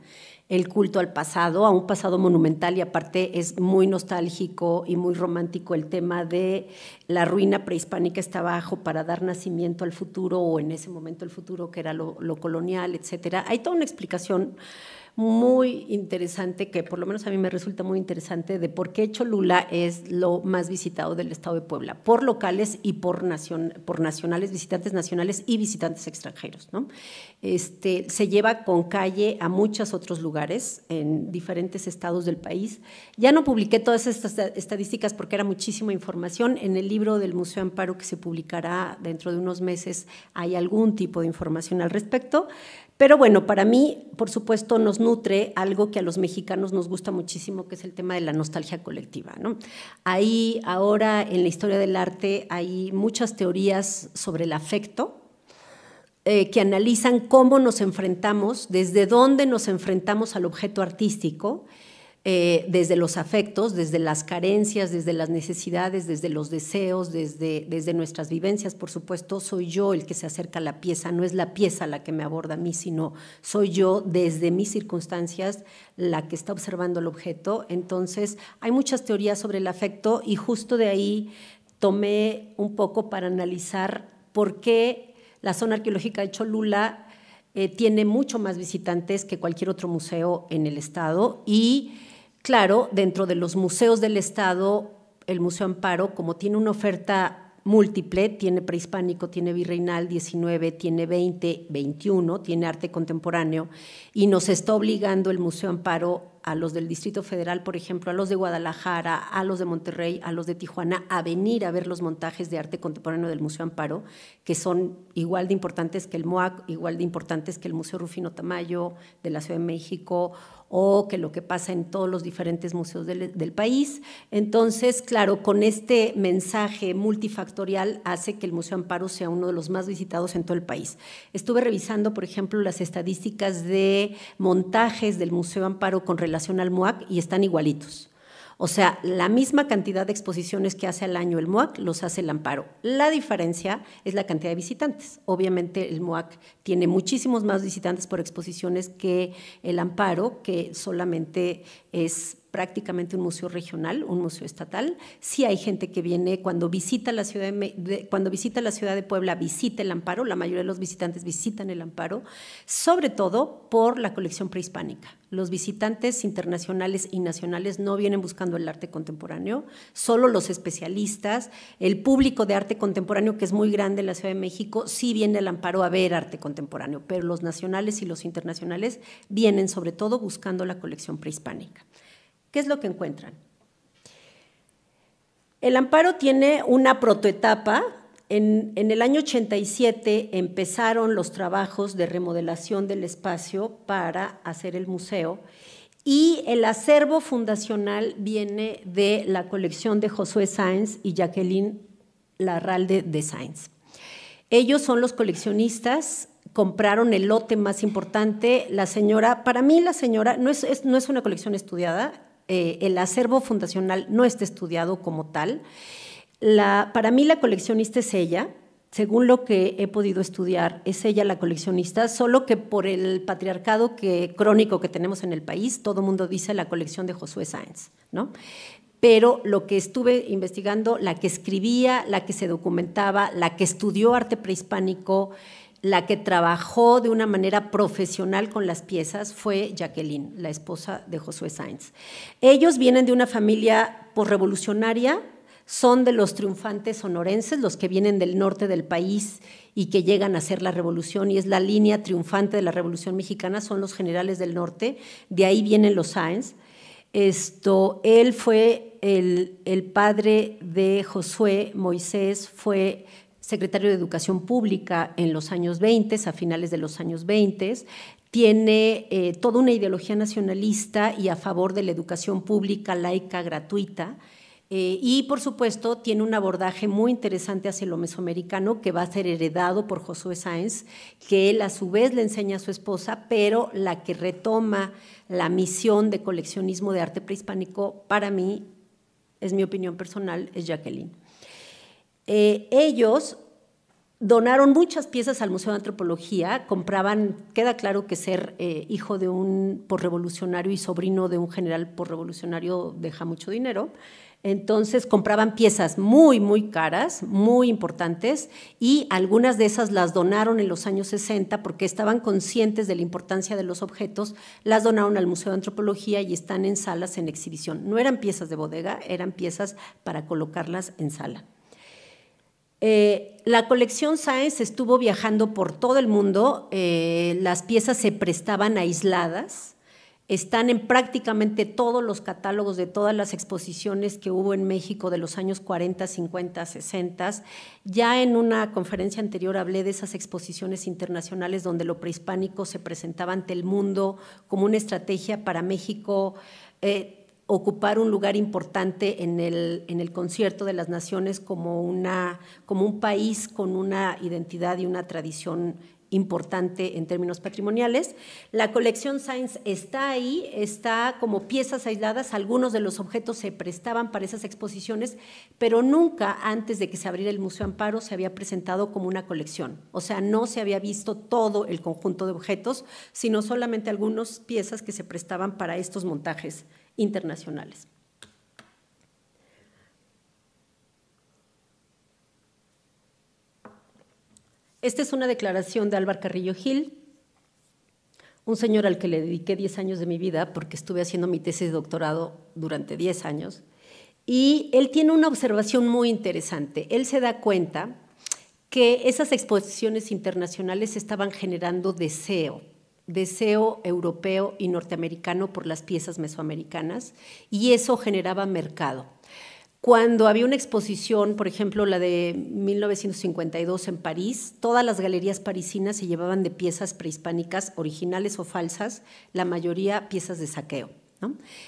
el culto al pasado, a un pasado monumental y aparte es muy nostálgico y muy romántico el tema de la ruina prehispánica está abajo para dar nacimiento al futuro o en ese momento el futuro que era lo, lo colonial, etcétera. Hay toda una explicación muy interesante, que por lo menos a mí me resulta muy interesante, de por qué Cholula es lo más visitado del estado de Puebla, por locales y por, por nacionales, visitantes nacionales y visitantes extranjeros. ¿no? Este, se lleva con calle a muchos otros lugares en diferentes estados del país. Ya no publiqué todas estas estadísticas porque era muchísima información. En el libro del Museo Amparo que se publicará dentro de unos meses hay algún tipo de información al respecto. Pero bueno, para mí, por supuesto, nos nutre algo que a los mexicanos nos gusta muchísimo, que es el tema de la nostalgia colectiva. ¿no? Ahí, ahora, en la historia del arte, hay muchas teorías sobre el afecto, eh, que analizan cómo nos enfrentamos, desde dónde nos enfrentamos al objeto artístico eh, desde los afectos, desde las carencias, desde las necesidades, desde los deseos, desde, desde nuestras vivencias, por supuesto, soy yo el que se acerca a la pieza, no es la pieza la que me aborda a mí, sino soy yo desde mis circunstancias la que está observando el objeto. Entonces, hay muchas teorías sobre el afecto y justo de ahí tomé un poco para analizar por qué la zona arqueológica de Cholula eh, tiene mucho más visitantes que cualquier otro museo en el estado y Claro, dentro de los museos del Estado, el Museo Amparo, como tiene una oferta múltiple, tiene prehispánico, tiene virreinal 19, tiene 20, 21, tiene arte contemporáneo, y nos está obligando el Museo Amparo a los del Distrito Federal, por ejemplo, a los de Guadalajara, a los de Monterrey, a los de Tijuana, a venir a ver los montajes de arte contemporáneo del Museo Amparo, que son igual de importantes que el MOAC, igual de importantes que el Museo Rufino Tamayo de la Ciudad de México o que lo que pasa en todos los diferentes museos del, país. Entonces, claro, con este mensaje multifactorial hace que el Museo Amparo sea uno de los más visitados en todo el país. Estuve revisando, por ejemplo, las estadísticas de montajes del Museo Amparo con al MUAC y están igualitos. O sea, la misma cantidad de exposiciones que hace al año el MOAC los hace el Amparo. La diferencia es la cantidad de visitantes. Obviamente el MOAC tiene muchísimos más visitantes por exposiciones que el Amparo, que solamente es prácticamente un museo regional, un museo estatal. Sí hay gente que viene cuando visita la ciudad de, cuando visita la ciudad de Puebla, visita el Amparo, la mayoría de los visitantes visitan el Amparo, sobre todo por la colección prehispánica. Los visitantes internacionales y nacionales no vienen buscando el arte contemporáneo, solo los especialistas, el público de arte contemporáneo que es muy grande en la Ciudad de México, sí viene al Amparo a ver arte contemporáneo, pero los nacionales y los internacionales vienen sobre todo buscando la colección prehispánica. ¿Qué es lo que encuentran? El amparo tiene una protoetapa. En, el año 87 empezaron los trabajos de remodelación del espacio para hacer el museo y el acervo fundacional viene de la colección de Josué Sáenz y Jacqueline Larralde de Sáenz. Ellos son los coleccionistas compraron el lote más importante. La señora, para mí la señora, no es, no es una colección estudiada, eh, el acervo fundacional no está estudiado como tal. para mí la coleccionista es ella, según lo que he podido estudiar, es ella la coleccionista, solo que por el patriarcado que, crónico que tenemos en el país, todo mundo dice la colección de Josué Sáenz, ¿no? Pero lo que estuve investigando, la que escribía, la que se documentaba, la que estudió arte prehispánico, la que trabajó de una manera profesional con las piezas fue Jacqueline, la esposa de Josué Sainz. Ellos vienen de una familia posrevolucionaria, son de los triunfantes sonorenses, los que vienen del norte del país y que llegan a hacer la revolución, y es la línea triunfante de la revolución mexicana, son los generales del norte, de ahí vienen los Sáenz. Esto, él fue el, el padre de Josué, Moisés fue secretario de Educación Pública en los años 20, a finales de los años 20, tiene eh, toda una ideología nacionalista y a favor de la educación pública, laica, gratuita. Eh, y por supuesto tiene un abordaje muy interesante hacia lo mesoamericano que va a ser heredado por Josué Sáenz, que él a su vez le enseña a su esposa, pero la que retoma la misión de coleccionismo de arte prehispánico, para mí, es mi opinión personal, es Jacqueline. Eh, ellos donaron muchas piezas al Museo de Antropología, compraban, queda claro que ser eh, hijo de un revolucionario y sobrino de un general revolucionario deja mucho dinero, entonces compraban piezas muy, muy caras, muy importantes, y algunas de esas las donaron en los años 60 porque estaban conscientes de la importancia de los objetos, las donaron al Museo de Antropología y están en salas en exhibición. No eran piezas de bodega, eran piezas para colocarlas en sala. Eh, la colección Sáenz estuvo viajando por todo el mundo, eh, las piezas se prestaban aisladas, están en prácticamente todos los catálogos de todas las exposiciones que hubo en México de los años 40, 50, 60. Ya en una conferencia anterior hablé de esas exposiciones internacionales donde lo prehispánico se presentaba ante el mundo como una estrategia para México. Eh, ocupar un lugar importante en el, en el concierto de las naciones como, una, como un país con una identidad y una tradición importante en términos patrimoniales. La colección Science está ahí, está como piezas aisladas, algunos de los objetos se prestaban para esas exposiciones, pero nunca antes de que se abriera el Museo Amparo se había presentado como una colección, o sea, no se había visto todo el conjunto de objetos, sino solamente algunas piezas que se prestaban para estos montajes internacionales. Esta es una declaración de Álvaro Carrillo Gil, un señor al que le dediqué 10 años de mi vida porque estuve haciendo mi tesis de doctorado durante 10 años. Y él tiene una observación muy interesante. Él se da cuenta que esas exposiciones internacionales estaban generando deseo deseo europeo y norteamericano por las piezas mesoamericanas y eso generaba mercado. Cuando había una exposición, por ejemplo, la de 1952 en París, todas las galerías parisinas se llevaban de piezas prehispánicas, originales o falsas, la mayoría piezas de saqueo.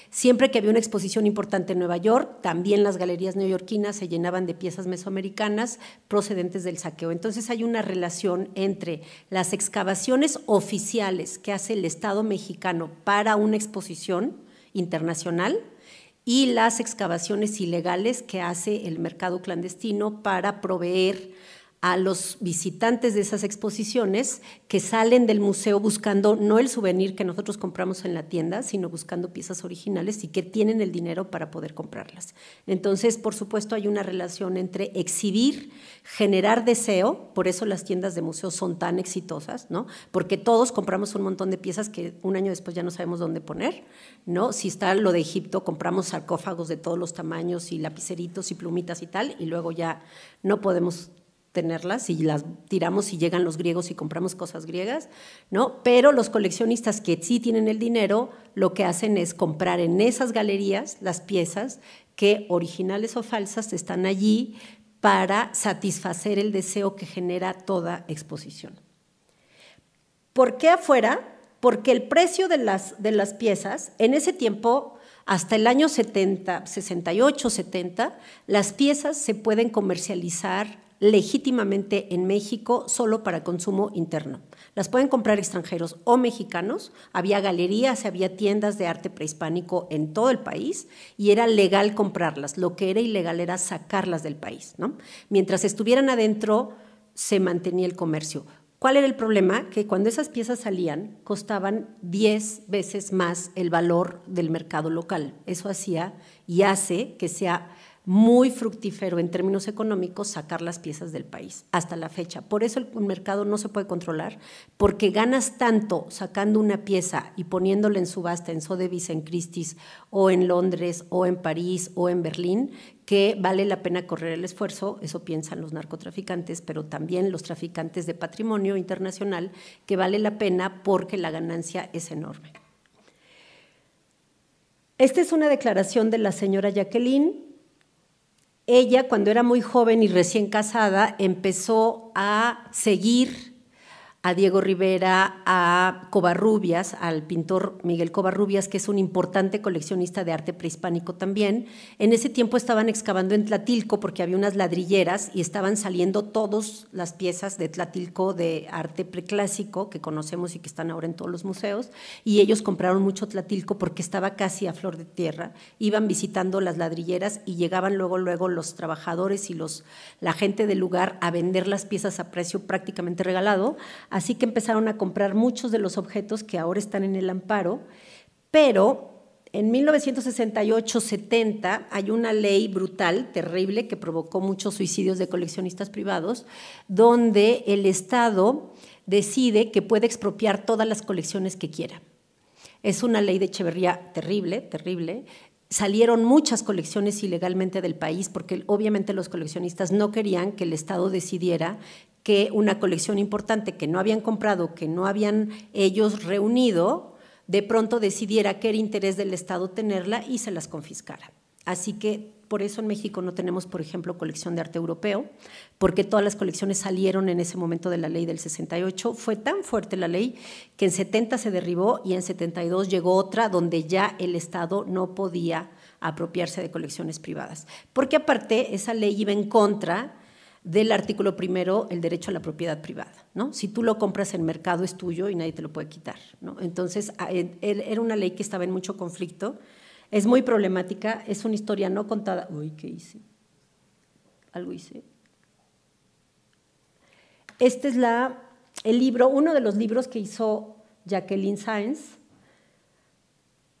Siempre que había una exposición importante en Nueva York, también las galerías neoyorquinas se llenaban de piezas mesoamericanas procedentes del saqueo. Entonces hay una relación entre las excavaciones oficiales que hace el Estado mexicano para una exposición internacional y las excavaciones ilegales que hace el mercado clandestino para proveer a los visitantes de esas exposiciones que salen del museo buscando no el souvenir que nosotros compramos en la tienda, sino buscando piezas originales y que tienen el dinero para poder comprarlas. Entonces, por supuesto, hay una relación entre exhibir, generar deseo, por eso las tiendas de museo son tan exitosas, ¿no? Porque todos compramos un montón de piezas que un año después ya no sabemos dónde poner, ¿no? Si está lo de Egipto, compramos sarcófagos de todos los tamaños y lapiceritos y plumitas y tal, y luego ya no podemos tenerlas y las tiramos y llegan los griegos y compramos cosas griegas, ¿no? Pero los coleccionistas que sí tienen el dinero, lo que hacen es comprar en esas galerías las piezas que originales o falsas están allí para satisfacer el deseo que genera toda exposición. ¿Por qué afuera? Porque el precio de las, de las piezas, en ese tiempo, hasta el año 70, 68, 70, las piezas se pueden comercializar legítimamente en México solo para consumo interno. Las pueden comprar extranjeros o mexicanos. Había galerías, había tiendas de arte prehispánico en todo el país y era legal comprarlas. Lo que era ilegal era sacarlas del país. ¿no? Mientras estuvieran adentro, se mantenía el comercio. ¿Cuál era el problema? Que cuando esas piezas salían, costaban 10 veces más el valor del mercado local. Eso hacía y hace que sea muy fructífero en términos económicos sacar las piezas del país hasta la fecha. Por eso el mercado no se puede controlar, porque ganas tanto sacando una pieza y poniéndola en subasta en Sotheby's, en Christie's, o en Londres, o en París, o en Berlín, que vale la pena correr el esfuerzo, eso piensan los narcotraficantes, pero también los traficantes de patrimonio internacional, que vale la pena porque la ganancia es enorme. Esta es una declaración de la señora Jacqueline, ella, cuando era muy joven y recién casada, empezó a seguir a Diego Rivera, a Covarrubias, al pintor Miguel Covarrubias, que es un importante coleccionista de arte prehispánico también. En ese tiempo estaban excavando en Tlatilco porque había unas ladrilleras y estaban saliendo todas las piezas de Tlatilco de arte preclásico que conocemos y que están ahora en todos los museos. Y ellos compraron mucho Tlatilco porque estaba casi a flor de tierra. Iban visitando las ladrilleras y llegaban luego, luego los trabajadores y los, la gente del lugar a vender las piezas a precio prácticamente regalado Así que empezaron a comprar muchos de los objetos que ahora están en el amparo, pero en 1968-70 hay una ley brutal, terrible, que provocó muchos suicidios de coleccionistas privados, donde el Estado decide que puede expropiar todas las colecciones que quiera. Es una ley de Echeverría terrible, terrible. Salieron muchas colecciones ilegalmente del país porque obviamente los coleccionistas no querían que el Estado decidiera que una colección importante que no habían comprado, que no habían ellos reunido, de pronto decidiera que era interés del Estado tenerla y se las confiscara. Así que por eso en México no tenemos, por ejemplo, colección de arte europeo, porque todas las colecciones salieron en ese momento de la ley del 68. Fue tan fuerte la ley que en 70 se derribó y en 72 llegó otra donde ya el Estado no podía apropiarse de colecciones privadas. Porque aparte esa ley iba en contra del artículo primero, el derecho a la propiedad privada. ¿no? Si tú lo compras en mercado es tuyo y nadie te lo puede quitar. ¿no? Entonces, era una ley que estaba en mucho conflicto, es muy problemática, es una historia no contada. Uy, ¿qué hice? Algo hice. Este es la, el libro, uno de los libros que hizo Jacqueline Sáenz,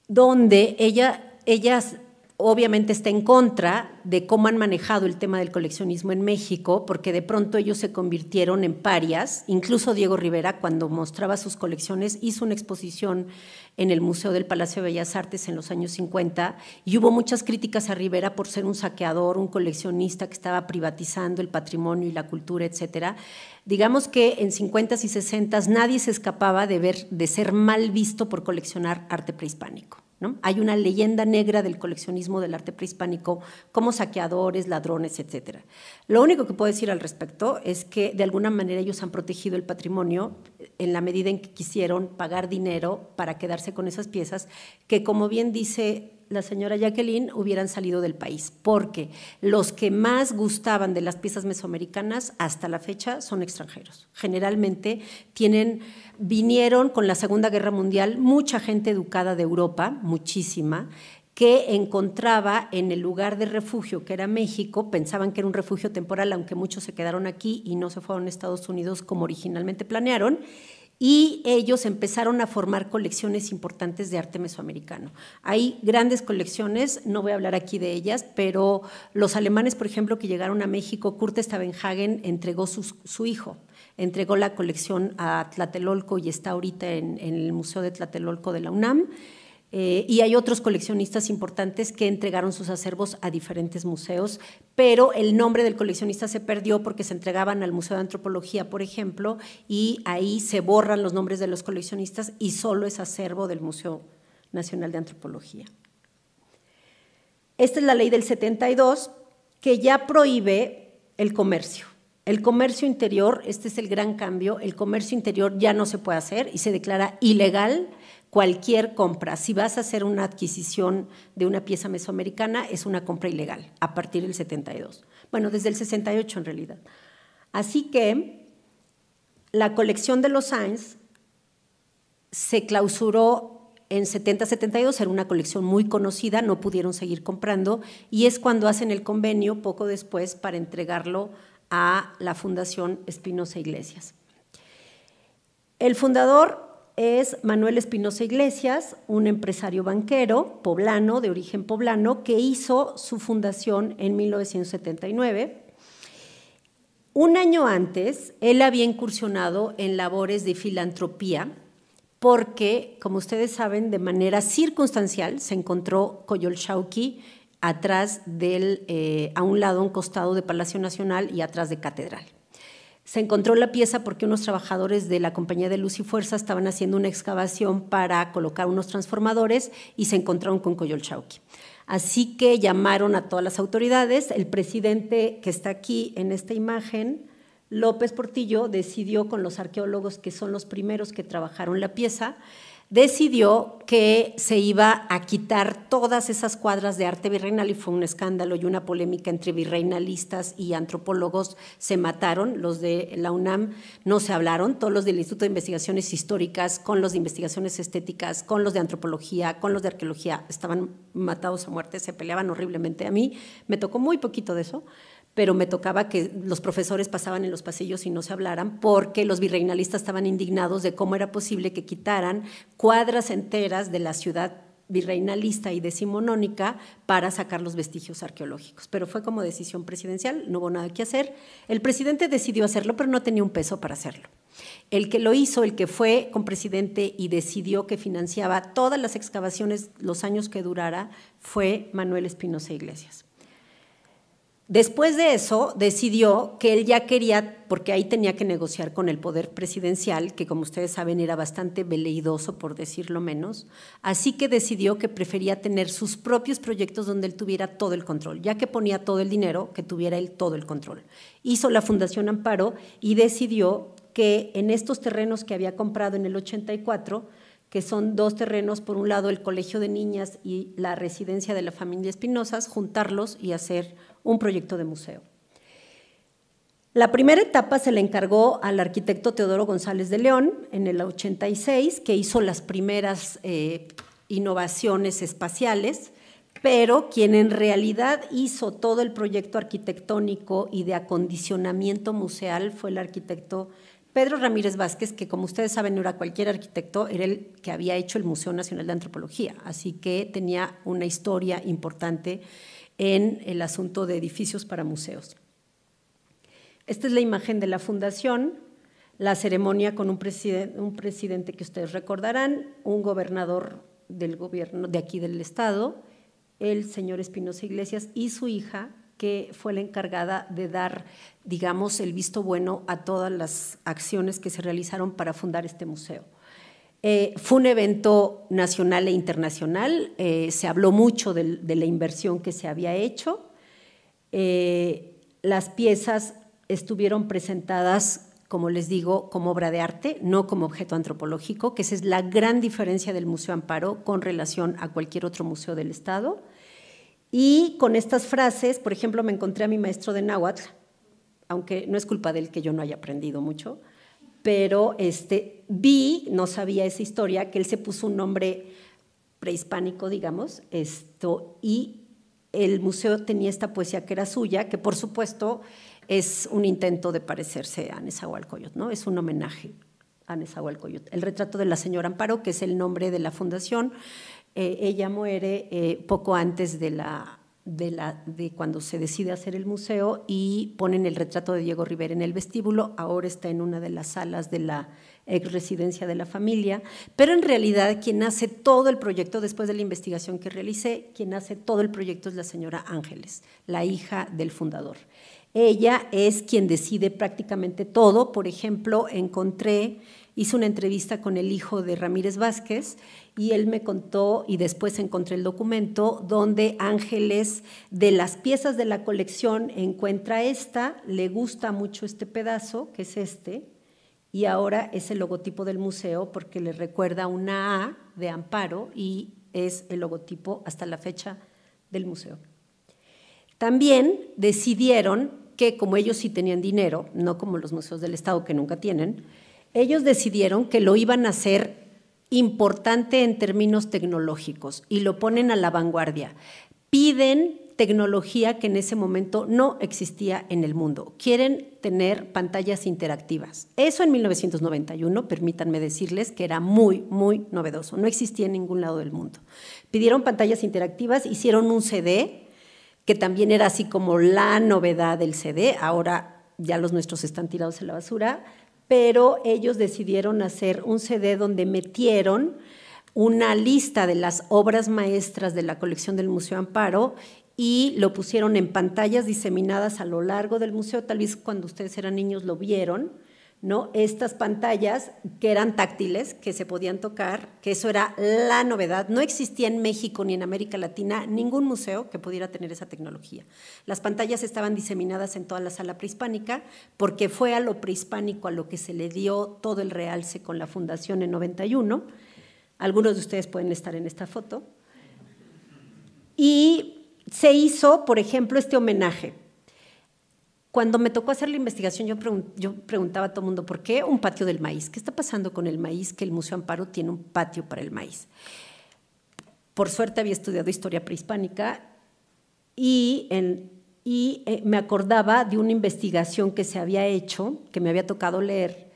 donde ella, ellas obviamente está en contra de cómo han manejado el tema del coleccionismo en México, porque de pronto ellos se convirtieron en parias. Incluso Diego Rivera, cuando mostraba sus colecciones, hizo una exposición en el Museo del Palacio de Bellas Artes en los años 50 y hubo muchas críticas a Rivera por ser un saqueador, un coleccionista que estaba privatizando el patrimonio y la cultura, etcétera. Digamos que en 50 y 60 nadie se escapaba de ser mal visto por coleccionar arte prehispánico. Hay una leyenda negra del coleccionismo del arte prehispánico como saqueadores, ladrones, etc. Lo único que puedo decir al respecto es que de alguna manera ellos han protegido el patrimonio en la medida en que quisieron pagar dinero para quedarse con esas piezas, que como bien dice la señora Jacqueline hubieran salido del país, porque los que más gustaban de las piezas mesoamericanas hasta la fecha son extranjeros. Generalmente tienen, vinieron con la Segunda Guerra Mundial mucha gente educada de Europa, muchísima, que encontraba en el lugar de refugio que era México, pensaban que era un refugio temporal, aunque muchos se quedaron aquí y no se fueron a Estados Unidos como originalmente planearon, y ellos empezaron a formar colecciones importantes de arte mesoamericano. Hay grandes colecciones, no voy a hablar aquí de ellas, pero los alemanes, por ejemplo, que llegaron a México, Kurt Stavenhagen entregó su, hijo, entregó la colección a Tlatelolco y está ahorita en, en el Museo de Tlatelolco de la UNAM. Eh, y hay otros coleccionistas importantes que entregaron sus acervos a diferentes museos, pero el nombre del coleccionista se perdió porque se entregaban al Museo de Antropología, por ejemplo, y ahí se borran los nombres de los coleccionistas y solo es acervo del Museo Nacional de Antropología. Esta es la ley del 72 que ya prohíbe el comercio. El comercio interior, este es el gran cambio, el comercio interior ya no se puede hacer y se declara ilegal cualquier compra. Si vas a hacer una adquisición de una pieza mesoamericana, es una compra ilegal a partir del 72. Bueno, desde el 68 en realidad. Así que la colección de los Sainz se clausuró en 70-72, era una colección muy conocida, no pudieron seguir comprando, y es cuando hacen el convenio poco después para entregarlo a la Fundación Espinosa Iglesias. El fundador es Manuel Espinosa Iglesias, un empresario banquero poblano, de origen poblano, que hizo su fundación en 1979. Un año antes, él había incursionado en labores de filantropía porque, como ustedes saben, de manera circunstancial se encontró Coyolxauqui atrás del, eh, a un lado, un costado de Palacio Nacional y atrás de Catedral. Se encontró la pieza porque unos trabajadores de la compañía de Luz y Fuerza estaban haciendo una excavación para colocar unos transformadores y se encontraron con Coyolxauqui. Así que llamaron a todas las autoridades. El presidente que está aquí en esta imagen, López Portillo, decidió con los arqueólogos que son los primeros que trabajaron la pieza, decidió que se iba a quitar todas esas cuadras de arte virreinal y fue un escándalo y una polémica entre virreinalistas y antropólogos. Se mataron, los de la UNAM no se hablaron, todos los del Instituto de Investigaciones Históricas, con los de Investigaciones Estéticas, con los de Antropología, con los de Arqueología, estaban matados a muerte, se peleaban horriblemente. A mí me tocó muy poquito de eso pero me tocaba que los profesores pasaban en los pasillos y no se hablaran porque los virreinalistas estaban indignados de cómo era posible que quitaran cuadras enteras de la ciudad virreinalista y decimonónica para sacar los vestigios arqueológicos. Pero fue como decisión presidencial, no hubo nada que hacer. El presidente decidió hacerlo, pero no tenía un peso para hacerlo. El que lo hizo, el que fue con presidente y decidió que financiaba todas las excavaciones los años que durara, fue Manuel Espinosa Iglesias. Después de eso, decidió que él ya quería, porque ahí tenía que negociar con el poder presidencial, que como ustedes saben era bastante veleidoso, por decirlo menos, así que decidió que prefería tener sus propios proyectos donde él tuviera todo el control, ya que ponía todo el dinero, que tuviera él todo el control. Hizo la Fundación Amparo y decidió que en estos terrenos que había comprado en el 84, que son dos terrenos, por un lado el Colegio de Niñas y la residencia de la familia Espinosas, juntarlos y hacer un proyecto de museo. La primera etapa se le encargó al arquitecto Teodoro González de León en el 86, que hizo las primeras eh, innovaciones espaciales, pero quien en realidad hizo todo el proyecto arquitectónico y de acondicionamiento museal fue el arquitecto Pedro Ramírez Vázquez, que como ustedes saben no era cualquier arquitecto, era el que había hecho el Museo Nacional de Antropología, así que tenía una historia importante en el asunto de edificios para museos. Esta es la imagen de la fundación, la ceremonia con un, presidente que ustedes recordarán, un gobernador del gobierno de aquí del estado, el señor Espinosa Iglesias y su hija, que fue la encargada de dar, digamos, el visto bueno a todas las acciones que se realizaron para fundar este museo. Eh, fue un evento nacional e internacional, eh, se habló mucho de, la inversión que se había hecho. Eh, las piezas estuvieron presentadas, como les digo, como obra de arte, no como objeto antropológico, que esa es la gran diferencia del Museo Amparo con relación a cualquier otro museo del Estado. Y con estas frases, por ejemplo, me encontré a mi maestro de náhuatl, aunque no es culpa de él que yo no haya aprendido mucho, pero este, vi, no sabía esa historia, que él se puso un nombre prehispánico, digamos, esto, y el museo tenía esta poesía que era suya, que por supuesto es un intento de parecerse a Nezahualcóyotl, ¿no? Es un homenaje a Nezahualcóyotl. El retrato de la señora Amparo, que es el nombre de la fundación, eh, ella muere eh, poco antes de la de, la, de cuando se decide hacer el museo y ponen el retrato de Diego Rivera en el vestíbulo, ahora está en una de las salas de la ex residencia de la familia, pero en realidad quien hace todo el proyecto, después de la investigación que realicé, quien hace todo el proyecto es la señora Ángeles, la hija del fundador. Ella es quien decide prácticamente todo, por ejemplo, encontré hice una entrevista con el hijo de Ramírez Vázquez y él me contó, y después encontré el documento, donde Ángeles, de las piezas de la colección, encuentra esta, le gusta mucho este pedazo, que es este, y ahora es el logotipo del museo porque le recuerda una A de amparo y es el logotipo hasta la fecha del museo. También decidieron que como ellos sí tenían dinero, no como los museos del Estado que nunca tienen, ellos decidieron que lo iban a hacer importante en términos tecnológicos y lo ponen a la vanguardia. Piden tecnología que en ese momento no existía en el mundo. Quieren tener pantallas interactivas. Eso en 1991, permítanme decirles que era muy, muy novedoso. No existía en ningún lado del mundo. Pidieron pantallas interactivas, hicieron un CD, que también era así como la novedad del CD. Ahora ya los nuestros están tirados en la basura pero ellos decidieron hacer un CD donde metieron una lista de las obras maestras de la colección del Museo Amparo y lo pusieron en pantallas diseminadas a lo largo del museo, tal vez cuando ustedes eran niños lo vieron, ¿no? Estas pantallas que eran táctiles, que se podían tocar, que eso era la novedad. No existía en México ni en América Latina ningún museo que pudiera tener esa tecnología. Las pantallas estaban diseminadas en toda la sala prehispánica porque fue a lo prehispánico a lo que se le dio todo el realce con la fundación en 91. Algunos de ustedes pueden estar en esta foto. Y se hizo, por ejemplo, este homenaje cuando me tocó hacer la investigación, yo, preguntaba a todo el mundo, ¿por qué un patio del maíz? ¿Qué está pasando con el maíz que el Museo Amparo tiene un patio para el maíz? Por suerte había estudiado historia prehispánica y, eh, me acordaba de una investigación que se había hecho, que me había tocado leer,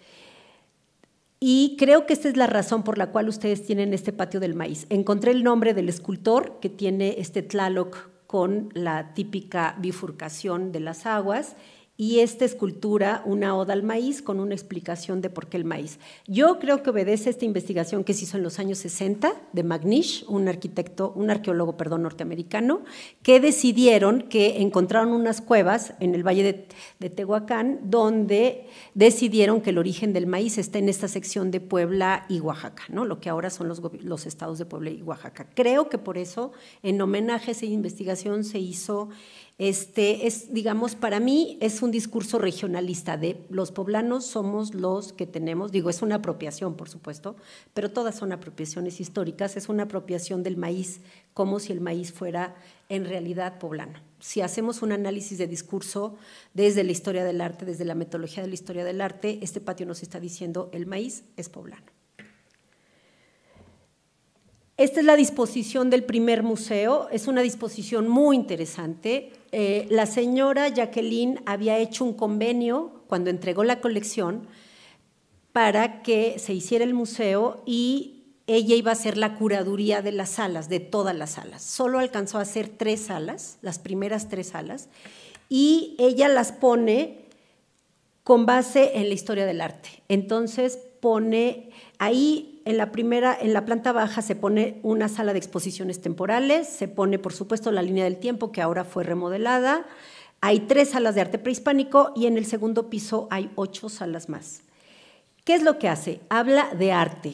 y creo que esta es la razón por la cual ustedes tienen este patio del maíz. Encontré el nombre del escultor que tiene este Tlaloc con la típica bifurcación de las aguas y esta escultura, una oda al maíz, con una explicación de por qué el maíz. Yo creo que obedece a esta investigación que se hizo en los años 60 de Magnish, un arquitecto, un arqueólogo, perdón, norteamericano, que decidieron que encontraron unas cuevas en el valle de, Tehuacán, donde decidieron que el origen del maíz está en esta sección de Puebla y Oaxaca, ¿no? lo que ahora son los, los estados de Puebla y Oaxaca. Creo que por eso, en homenaje a esa investigación, se hizo este es, digamos, para mí es un discurso regionalista de los poblanos somos los que tenemos, digo, es una apropiación, por supuesto, pero todas son apropiaciones históricas, es una apropiación del maíz, como si el maíz fuera en realidad poblano. Si hacemos un análisis de discurso desde la historia del arte, desde la metodología de la historia del arte, este patio nos está diciendo el maíz es poblano. Esta es la disposición del primer museo, es una disposición muy interesante. Eh, la señora Jacqueline había hecho un convenio cuando entregó la colección para que se hiciera el museo y ella iba a hacer la curaduría de las salas, de todas las salas. Solo alcanzó a hacer tres salas, las primeras tres salas, y ella las pone con base en la historia del arte. Entonces pone ahí en la primera, en la planta baja se pone una sala de exposiciones temporales, se pone, por supuesto, la línea del tiempo que ahora fue remodelada. Hay tres salas de arte prehispánico y en el segundo piso hay ocho salas más. ¿Qué es lo que hace? Habla de arte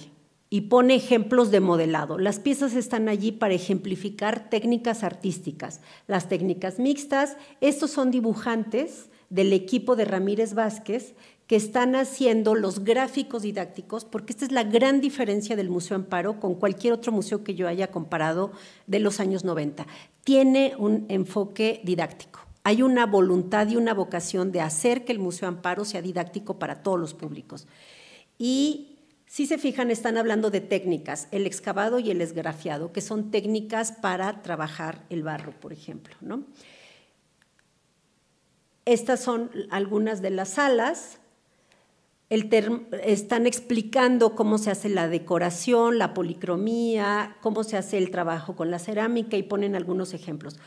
y pone ejemplos de modelado. Las piezas están allí para ejemplificar técnicas artísticas, las técnicas mixtas. Estos son dibujantes del equipo de Ramírez Vázquez que están haciendo los gráficos didácticos, porque esta es la gran diferencia del Museo Amparo con cualquier otro museo que yo haya comparado de los años 90. Tiene un enfoque didáctico. Hay una voluntad y una vocación de hacer que el Museo Amparo sea didáctico para todos los públicos. Y Si se fijan, están hablando de técnicas, el excavado y el esgrafiado, que son técnicas para trabajar el barro, por ejemplo. ¿no? Estas son algunas de las salas. Están explicando cómo se hace la decoración, la policromía, cómo se hace el trabajo con la cerámica y ponen algunos ejemplos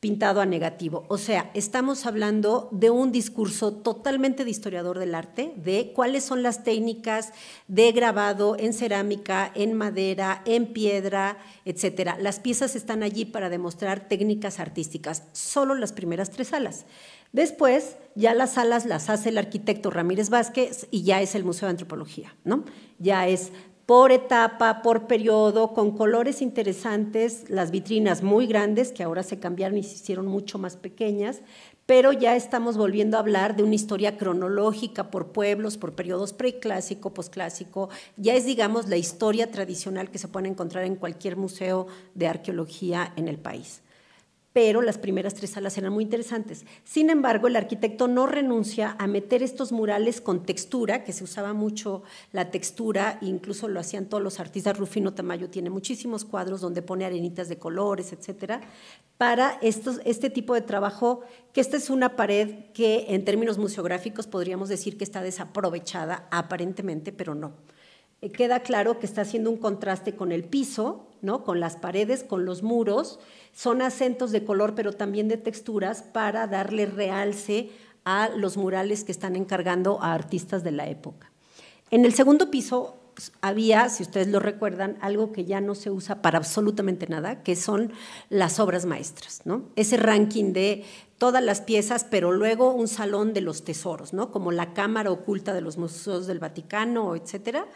pintado a negativo. O sea, estamos hablando de un discurso totalmente de historiador del arte, de cuáles son las técnicas de grabado en cerámica, en madera, en piedra, etcétera. Las piezas están allí para demostrar técnicas artísticas, solo las primeras tres salas. Después, ya las salas las hace el arquitecto Ramírez Vázquez y ya es el Museo de Antropología, ¿no? Ya es por etapa, por periodo, con colores interesantes, las vitrinas muy grandes, que ahora se cambiaron y se hicieron mucho más pequeñas, pero ya estamos volviendo a hablar de una historia cronológica por pueblos, por periodos preclásico, posclásico, ya es, digamos, la historia tradicional que se puede encontrar en cualquier museo de arqueología en el país pero las primeras tres salas eran muy interesantes. Sin embargo, el arquitecto no renuncia a meter estos murales con textura, que se usaba mucho la textura, incluso lo hacían todos los artistas. Rufino Tamayo tiene muchísimos cuadros donde pone arenitas de colores, etcétera, para estos, este tipo de trabajo, que esta es una pared que en términos museográficos podríamos decir que está desaprovechada, aparentemente, pero no. Eh, queda claro que está haciendo un contraste con el piso, ¿no? con las paredes, con los muros, son acentos de color, pero también de texturas para darle realce a los murales que están encargando a artistas de la época. En el segundo piso había, si ustedes lo recuerdan, algo que ya no se usa para absolutamente nada, que son las obras maestras, ¿no? Ese ranking de todas las piezas, pero luego un salón de los tesoros, ¿no? Como la cámara oculta de los museos del Vaticano, etcétera,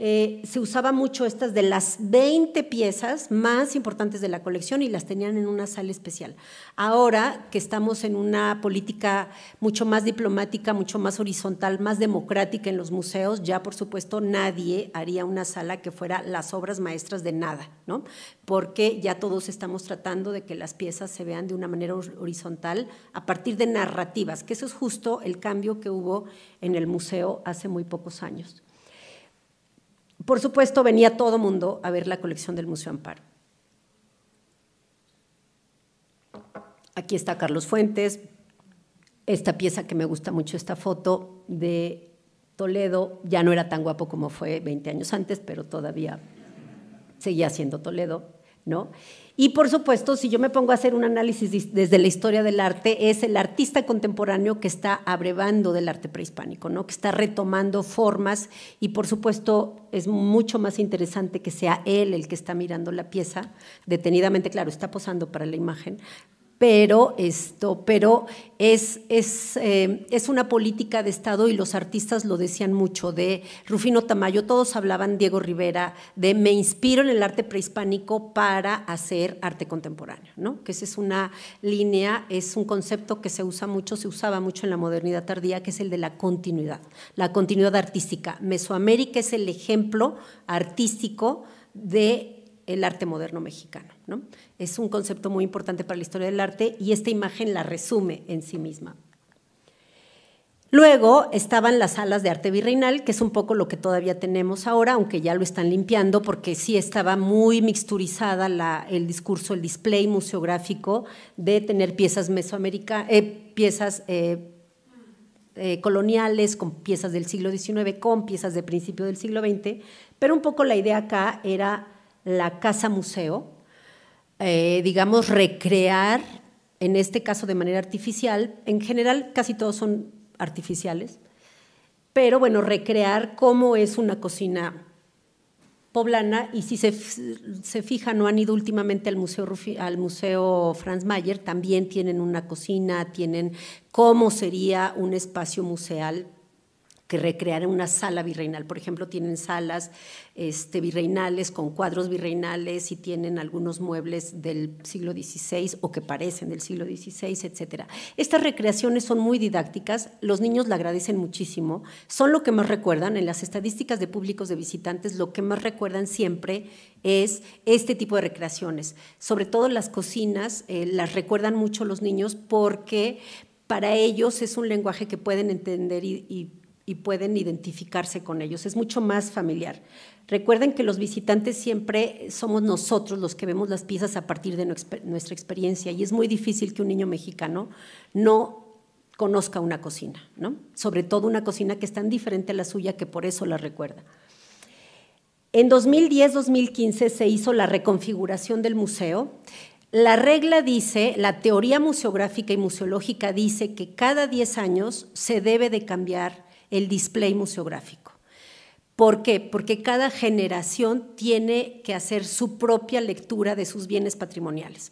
eh, se usaba mucho estas de las 20 piezas más importantes de la colección y las tenían en una sala especial. Ahora que estamos en una política mucho más diplomática, mucho más horizontal, más democrática en los museos, ya por supuesto nadie haría una sala que fuera las obras maestras de nada, ¿no? porque ya todos estamos tratando de que las piezas se vean de una manera horizontal a partir de narrativas, que eso es justo el cambio que hubo en el museo hace muy pocos años. Por supuesto, venía todo mundo a ver la colección del Museo Amparo. Aquí está Carlos Fuentes, esta pieza que me gusta mucho, esta foto de Toledo, ya no era tan guapo como fue 20 años antes, pero todavía seguía siendo Toledo, ¿no? Y por supuesto, si yo me pongo a hacer un análisis desde la historia del arte, es el artista contemporáneo que está abrevando del arte prehispánico, ¿no? que está retomando formas y por supuesto es mucho más interesante que sea él el que está mirando la pieza detenidamente, claro, está posando para la imagen, pero esto, pero es, es, eh, es, una política de Estado y los artistas lo decían mucho, de Rufino Tamayo, todos hablaban, Diego Rivera, de me inspiro en el arte prehispánico para hacer arte contemporáneo, ¿no? que esa es una línea, es un concepto que se usa mucho, se usaba mucho en la modernidad tardía, que es el de la continuidad, la continuidad artística. Mesoamérica es el ejemplo artístico de el arte moderno mexicano. Es un concepto muy importante para la historia del arte y esta imagen la resume en sí misma. Luego estaban las salas de arte virreinal, que es un poco lo que todavía tenemos ahora, aunque ya lo están limpiando, porque sí estaba muy mixturizada el discurso, el display museográfico de tener piezas mesoamericanas, eh, piezas eh, eh, coloniales con piezas del siglo XIX, con piezas de principio del siglo XX, pero un poco la idea acá era la casa museo, eh, digamos, recrear, en este caso de manera artificial, en general casi todos son artificiales, pero bueno, recrear cómo es una cocina poblana y si se, se fijan, no han ido últimamente al museo, al museo Franz Mayer, también tienen una cocina, tienen cómo sería un espacio museal que recrear una sala virreinal. Por ejemplo, tienen salas este, virreinales con cuadros virreinales y tienen algunos muebles del siglo XVI o que parecen del siglo XVI, etc. Estas recreaciones son muy didácticas, los niños la agradecen muchísimo, son lo que más recuerdan en las estadísticas de públicos de visitantes, lo que más recuerdan siempre es este tipo de recreaciones. Sobre todo las cocinas eh, las recuerdan mucho los niños porque para ellos es un lenguaje que pueden entender y y pueden identificarse con ellos. Es mucho más familiar. Recuerden que los visitantes siempre somos nosotros los que vemos las piezas a partir de nuestra experiencia y es muy difícil que un niño mexicano no conozca una cocina, ¿no? Sobre todo una cocina que es tan diferente a la suya que por eso la recuerda. En 2010-2015 se hizo la reconfiguración del museo. La regla dice, la teoría museográfica y museológica dice que cada 10 años se debe de cambiar el display museográfico. ¿Por qué? Porque cada generación tiene que hacer su propia lectura de sus bienes patrimoniales.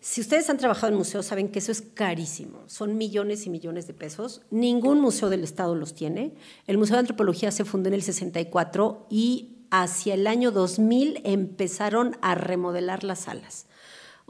Si ustedes han trabajado en museos, saben que eso es carísimo. Son millones y millones de pesos. Ningún museo del Estado los tiene. El Museo de Antropología se fundó en el 64 y hacia el año 2000 empezaron a remodelar las salas.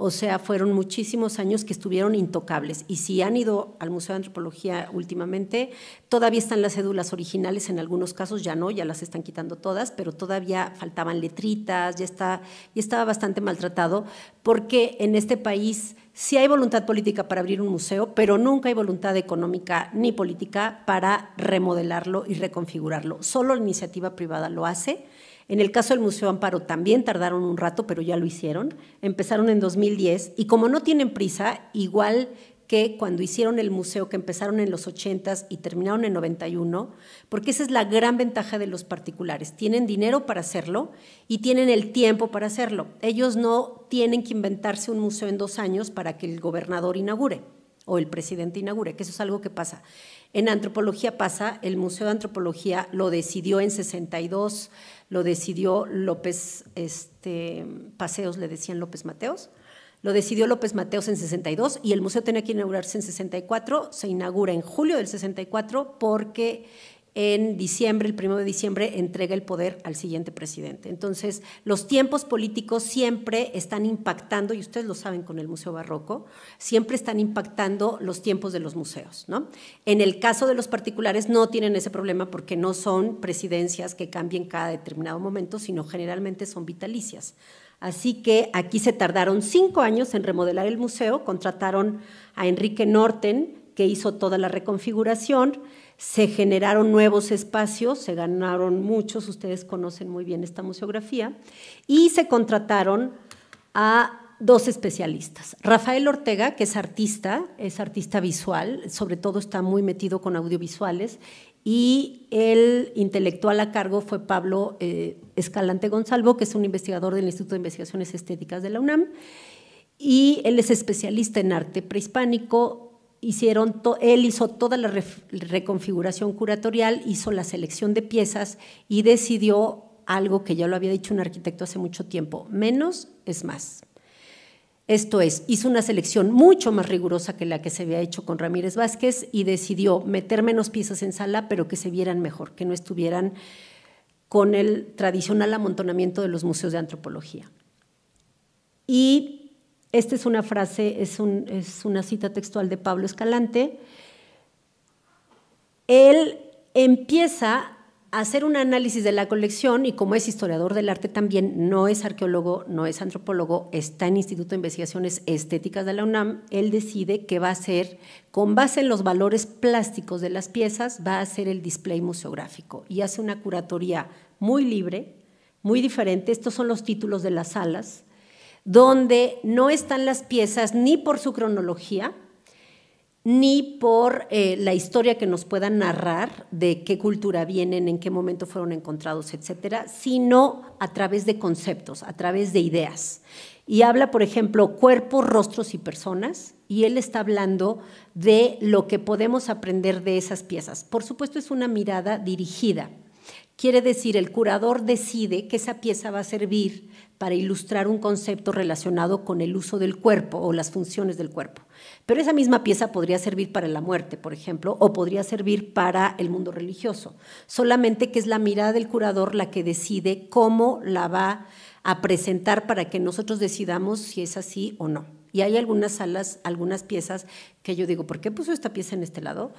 O sea, fueron muchísimos años que estuvieron intocables. Y si han ido al Museo de Antropología últimamente, todavía están las cédulas originales, en algunos casos ya no, ya las están quitando todas, pero todavía faltaban letritas, ya, está, ya estaba bastante maltratado, porque en este país sí hay voluntad política para abrir un museo, pero nunca hay voluntad económica ni política para remodelarlo y reconfigurarlo. Solo la iniciativa privada lo hace en el caso del Museo Amparo también tardaron un rato, pero ya lo hicieron. Empezaron en 2010 y como no tienen prisa, igual que cuando hicieron el museo, que empezaron en los 80 y terminaron en 91, porque esa es la gran ventaja de los particulares. Tienen dinero para hacerlo y tienen el tiempo para hacerlo. Ellos no tienen que inventarse un museo en dos años para que el gobernador inaugure o el presidente inaugure, que eso es algo que pasa. En antropología pasa, el Museo de Antropología lo decidió en 62 lo decidió López este, Paseos, le decían López Mateos. Lo decidió López Mateos en 62 y el museo tenía que inaugurarse en 64. Se inaugura en julio del 64 porque en diciembre, el primero de diciembre, entrega el poder al siguiente presidente. Entonces, los tiempos políticos siempre están impactando, y ustedes lo saben con el Museo Barroco, siempre están impactando los tiempos de los museos. ¿no? En el caso de los particulares no tienen ese problema porque no son presidencias que cambien cada determinado momento, sino generalmente son vitalicias. Así que aquí se tardaron cinco años en remodelar el museo, contrataron a Enrique Norten, que hizo toda la reconfiguración, se generaron nuevos espacios, se ganaron muchos, ustedes conocen muy bien esta museografía, y se contrataron a dos especialistas. Rafael Ortega, que es artista, es artista visual, sobre todo está muy metido con audiovisuales, y el intelectual a cargo fue Pablo eh, Escalante Gonzalvo, que es un investigador del Instituto de Investigaciones Estéticas de la UNAM, y él es especialista en arte prehispánico, hicieron él hizo toda la reconfiguración curatorial, hizo la selección de piezas y decidió algo que ya lo había dicho un arquitecto hace mucho tiempo, menos es más. Esto es, hizo una selección mucho más rigurosa que la que se había hecho con Ramírez Vázquez y decidió meter menos piezas en sala, pero que se vieran mejor, que no estuvieran con el tradicional amontonamiento de los museos de antropología. Y esta es una frase, es, una cita textual de Pablo Escalante. Él empieza a hacer un análisis de la colección y como es historiador del arte también, no es arqueólogo, no es antropólogo, está en Instituto de Investigaciones Estéticas de la UNAM, él decide que va a ser, con base en los valores plásticos de las piezas, va a hacer el display museográfico y hace una curatoría muy libre, muy diferente. Estos son los títulos de las salas donde no están las piezas ni por su cronología, ni por eh, la historia que nos puedan narrar de qué cultura vienen, en qué momento fueron encontrados, etcétera, sino a través de conceptos, a través de ideas. Y habla, por ejemplo, cuerpos, rostros y personas, y él está hablando de lo que podemos aprender de esas piezas. Por supuesto, es una mirada dirigida. Quiere decir, el curador decide que esa pieza va a servir para ilustrar un concepto relacionado con el uso del cuerpo o las funciones del cuerpo. Pero esa misma pieza podría servir para la muerte, por ejemplo, o podría servir para el mundo religioso. Solamente que es la mirada del curador la que decide cómo la va a presentar para que nosotros decidamos si es así o no. Y hay algunas salas, algunas piezas que yo digo, ¿por qué puso esta pieza en este lado?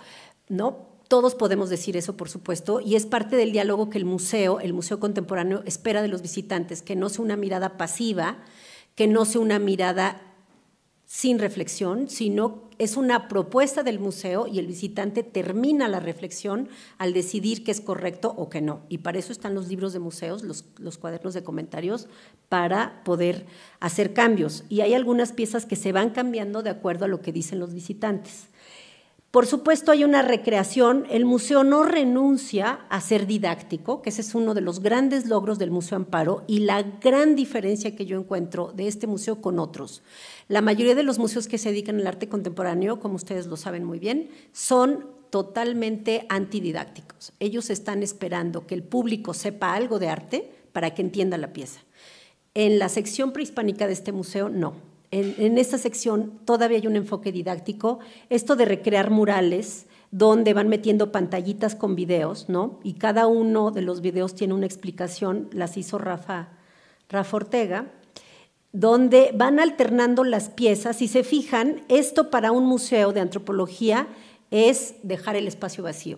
No, todos podemos decir eso, por supuesto, y es parte del diálogo que el museo, el Museo Contemporáneo, espera de los visitantes, que no sea una mirada pasiva, que no sea una mirada sin reflexión, sino es una propuesta del museo y el visitante termina la reflexión al decidir que es correcto o que no. Y para eso están los libros de museos, los, los cuadernos de comentarios, para poder hacer cambios. Y hay algunas piezas que se van cambiando de acuerdo a lo que dicen los visitantes. Por supuesto, hay una recreación. El museo no renuncia a ser didáctico, que ese es uno de los grandes logros del Museo Amparo y la gran diferencia que yo encuentro de este museo con otros. La mayoría de los museos que se dedican al arte contemporáneo, como ustedes lo saben muy bien, son totalmente antididácticos. Ellos están esperando que el público sepa algo de arte para que entienda la pieza. En la sección prehispánica de este museo, no en, esta sección todavía hay un enfoque didáctico, esto de recrear murales, donde van metiendo pantallitas con videos, ¿no? Y cada uno de los videos tiene una explicación, las hizo Rafa, Rafa Ortega, donde van alternando las piezas. Si se fijan, esto para un museo de antropología es dejar el espacio vacío.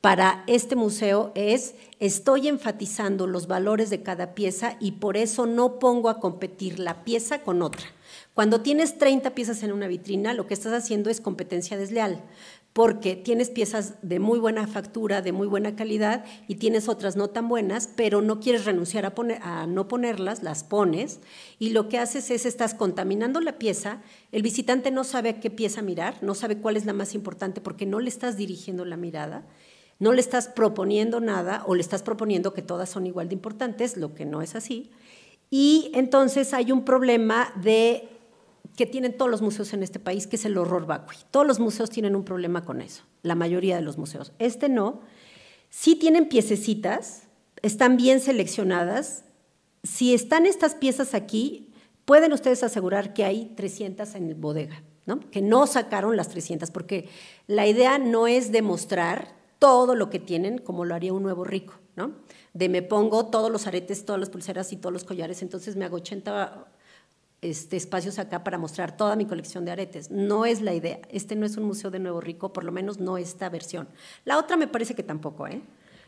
Para este museo es, estoy enfatizando los valores de cada pieza y por eso no pongo a competir la pieza con otra. Cuando tienes 30 piezas en una vitrina, lo que estás haciendo es competencia desleal, porque tienes piezas de muy buena factura, de muy buena calidad, y tienes otras no tan buenas, pero no quieres renunciar a, no ponerlas, las pones, y lo que haces es, estás contaminando la pieza, el visitante no sabe a qué pieza mirar, no sabe cuál es la más importante porque no le estás dirigiendo la mirada, no le estás proponiendo nada o le estás proponiendo que todas son igual de importantes, lo que no es así. Y entonces hay un problema de que tienen todos los museos en este país, que es el horror vacui. Todos los museos tienen un problema con eso, la mayoría de los museos. Este no. Sí tienen piececitas, están bien seleccionadas. Si están estas piezas aquí, pueden ustedes asegurar que hay 300 en el bodega, ¿no? que no sacaron las 300, porque la idea no es demostrar todo lo que tienen como lo haría un nuevo rico, ¿no? de me pongo todos los aretes, todas las pulseras y todos los collares, entonces me hago 80 este, espacios acá para mostrar toda mi colección de aretes. No es la idea. Este no es un museo de Nuevo Rico, por lo menos no esta versión. La otra me parece que tampoco, ¿eh?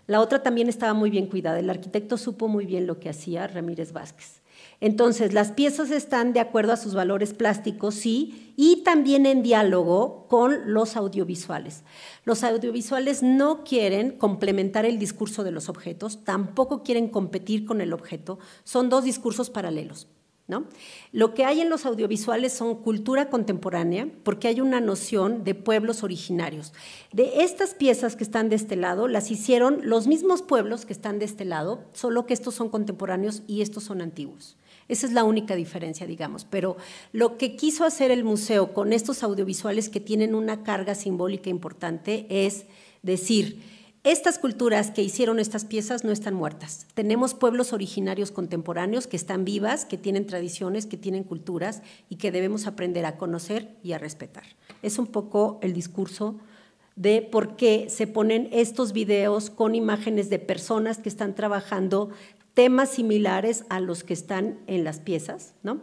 La otra también estaba muy bien cuidada. El arquitecto supo muy bien lo que hacía Ramírez Vázquez. Entonces, las piezas están de acuerdo a sus valores plásticos, sí, y también en diálogo con los audiovisuales. Los audiovisuales no quieren complementar el discurso de los objetos, tampoco quieren competir con el objeto, son dos discursos paralelos. ¿No? Lo que hay en los audiovisuales son cultura contemporánea, porque hay una noción de pueblos originarios. De estas piezas que están de este lado, las hicieron los mismos pueblos que están de este lado, solo que estos son contemporáneos y estos son antiguos. Esa es la única diferencia, digamos. Pero lo que quiso hacer el museo con estos audiovisuales que tienen una carga simbólica importante es decir, estas culturas que hicieron estas piezas no están muertas. Tenemos pueblos originarios contemporáneos que están vivas, que tienen tradiciones, que tienen culturas y que debemos aprender a conocer y a respetar. Es un poco el discurso de por qué se ponen estos videos con imágenes de personas que están trabajando temas similares a los que están en las piezas, ¿no?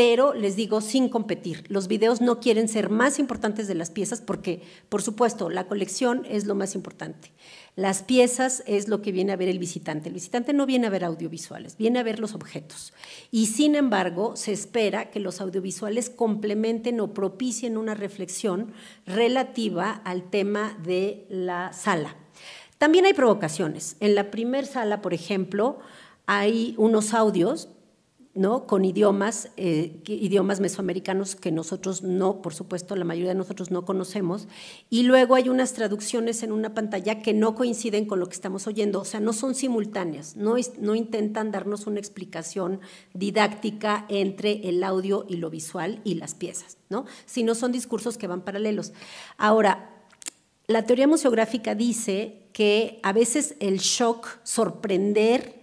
Pero les digo sin competir. Los videos no quieren ser más importantes de las piezas porque, por supuesto, la colección es lo más importante. Las piezas es lo que viene a ver el visitante. El visitante no viene a ver audiovisuales, viene a ver los objetos. Y sin embargo, se espera que los audiovisuales complementen o propicien una reflexión relativa al tema de la sala. También hay provocaciones. En la primer sala, por ejemplo, hay unos audios ¿no? con idiomas, eh, idiomas mesoamericanos que nosotros no, por supuesto, la mayoría de nosotros no conocemos, y luego hay unas traducciones en una pantalla que no coinciden con lo que estamos oyendo, o sea, no son simultáneas, no, no intentan darnos una explicación didáctica entre el audio y lo visual y las piezas, ¿no? sino son discursos que van paralelos. Ahora, la teoría museográfica dice que a veces el shock, sorprender,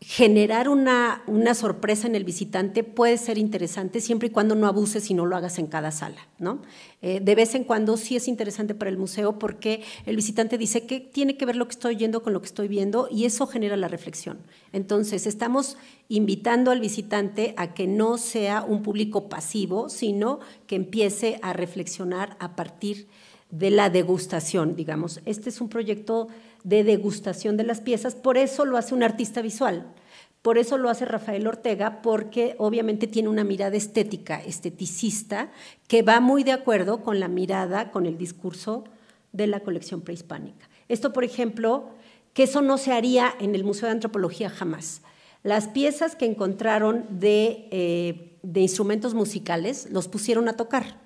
generar una, sorpresa en el visitante puede ser interesante siempre y cuando no abuses y no lo hagas en cada sala. ¿no? Eh, de vez en cuando sí es interesante para el museo porque el visitante dice que tiene que ver lo que estoy oyendo con lo que estoy viendo y eso genera la reflexión. Entonces, estamos invitando al visitante a que no sea un público pasivo, sino que empiece a reflexionar a partir de la degustación, digamos. Este es un proyecto de degustación de las piezas, por eso lo hace un artista visual, Por eso lo hace Rafael Ortega, porque obviamente tiene una mirada estética, esteticista, que va muy de acuerdo con la mirada, con el discurso de la colección prehispánica. Esto, por ejemplo, que eso no se haría en el Museo de Antropología jamás. Las piezas que encontraron de, eh, de instrumentos musicales los pusieron a tocar.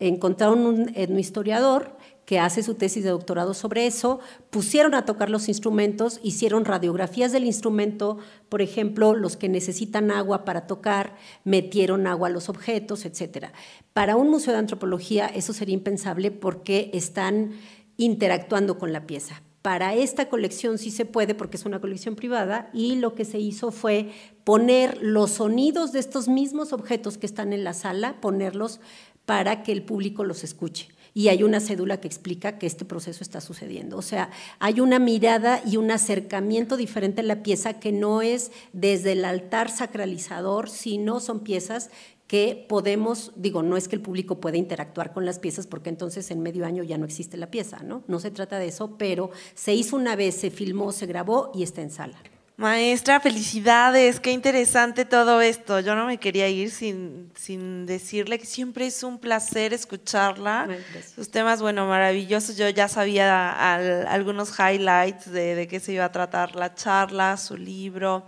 Encontraron un etnohistoriador que hace su tesis de doctorado sobre eso, pusieron a tocar los instrumentos, hicieron radiografías del instrumento, por ejemplo, los que necesitan agua para tocar, metieron agua a los objetos, etc. Para un museo de antropología eso sería impensable porque están interactuando con la pieza. Para esta colección sí se puede porque es una colección privada y lo que se hizo fue poner los sonidos de estos mismos objetos que están en la sala, ponerlos para que el público los escuche y hay una cédula que explica que este proceso está sucediendo. O sea, hay una mirada y un acercamiento diferente a la pieza que no es desde el altar sacralizador, sino son piezas que podemos, digo, no es que el público pueda interactuar con las piezas porque entonces en medio año ya no existe la pieza, ¿no? No se trata de eso, pero se hizo una vez, se filmó, se grabó y está en sala. Maestra, felicidades, qué interesante todo esto. Yo no me quería ir sin, sin decirle que siempre es un placer escucharla. Sus temas, bueno, maravillosos. Yo ya sabía algunos highlights de, de qué se iba a tratar la charla, su libro.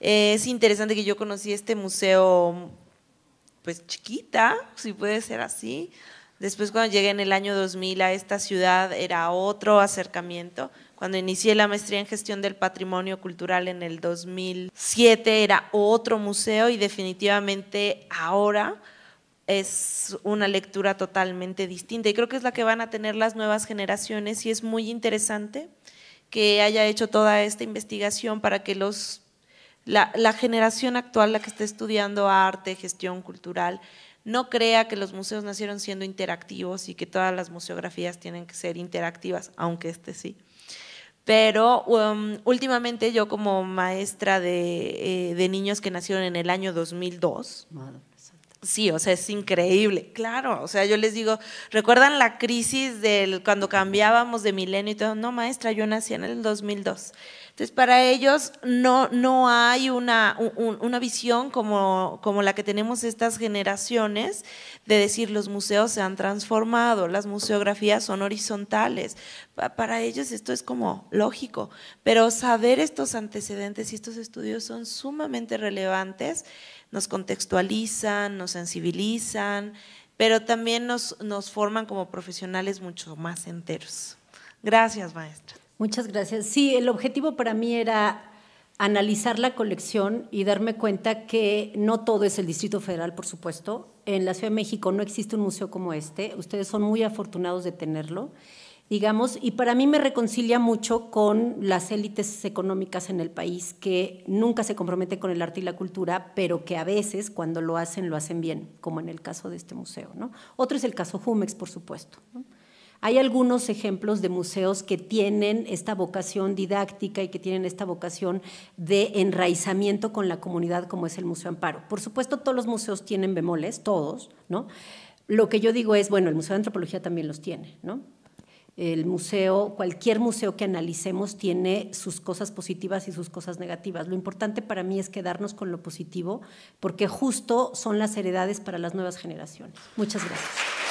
es interesante que yo conocí este museo, pues chiquita, si puede ser así. Después cuando llegué en el año 2000 a esta ciudad era otro acercamiento cuando inicié la maestría en gestión del patrimonio cultural en el 2007 era otro museo y definitivamente ahora es una lectura totalmente distinta y creo que es la que van a tener las nuevas generaciones y es muy interesante que haya hecho toda esta investigación para que los, la, generación actual, la que está estudiando arte, gestión cultural, no crea que los museos nacieron siendo interactivos y que todas las museografías tienen que ser interactivas, aunque este sí. Pero um, últimamente yo como maestra de, eh, de, niños que nacieron en el año 2002, sí, o sea, es increíble, claro, o sea, yo les digo, ¿recuerdan la crisis del cuando cambiábamos de milenio y todo? No, maestra, yo nací en el 2002. Entonces, para ellos no, no hay una, una visión como, como la que tenemos estas generaciones de decir los museos se han transformado, las museografías son horizontales. Para ellos esto es como lógico, pero saber estos antecedentes y estos estudios son sumamente relevantes, nos contextualizan, nos sensibilizan, pero también nos, nos forman como profesionales mucho más enteros. Gracias, maestra. Muchas gracias. Sí, el objetivo para mí era analizar la colección y darme cuenta que no todo es el Distrito Federal, por supuesto. En la Ciudad de México no existe un museo como este. Ustedes son muy afortunados de tenerlo, digamos, y para mí me reconcilia mucho con las élites económicas en el país que nunca se comprometen con el arte y la cultura, pero que a veces cuando lo hacen, lo hacen bien, como en el caso de este museo. ¿no? Otro es el caso Jumex, por supuesto. Hay algunos ejemplos de museos que tienen esta vocación didáctica y que tienen esta vocación de enraizamiento con la comunidad, como es el Museo Amparo. Por supuesto, todos los museos tienen bemoles, todos, ¿no? Lo que yo digo es, bueno, el Museo de Antropología también los tiene, ¿no? El museo, cualquier museo que analicemos tiene sus cosas positivas y sus cosas negativas. Lo importante para mí es quedarnos con lo positivo, porque justo son las heredades para las nuevas generaciones. Muchas gracias.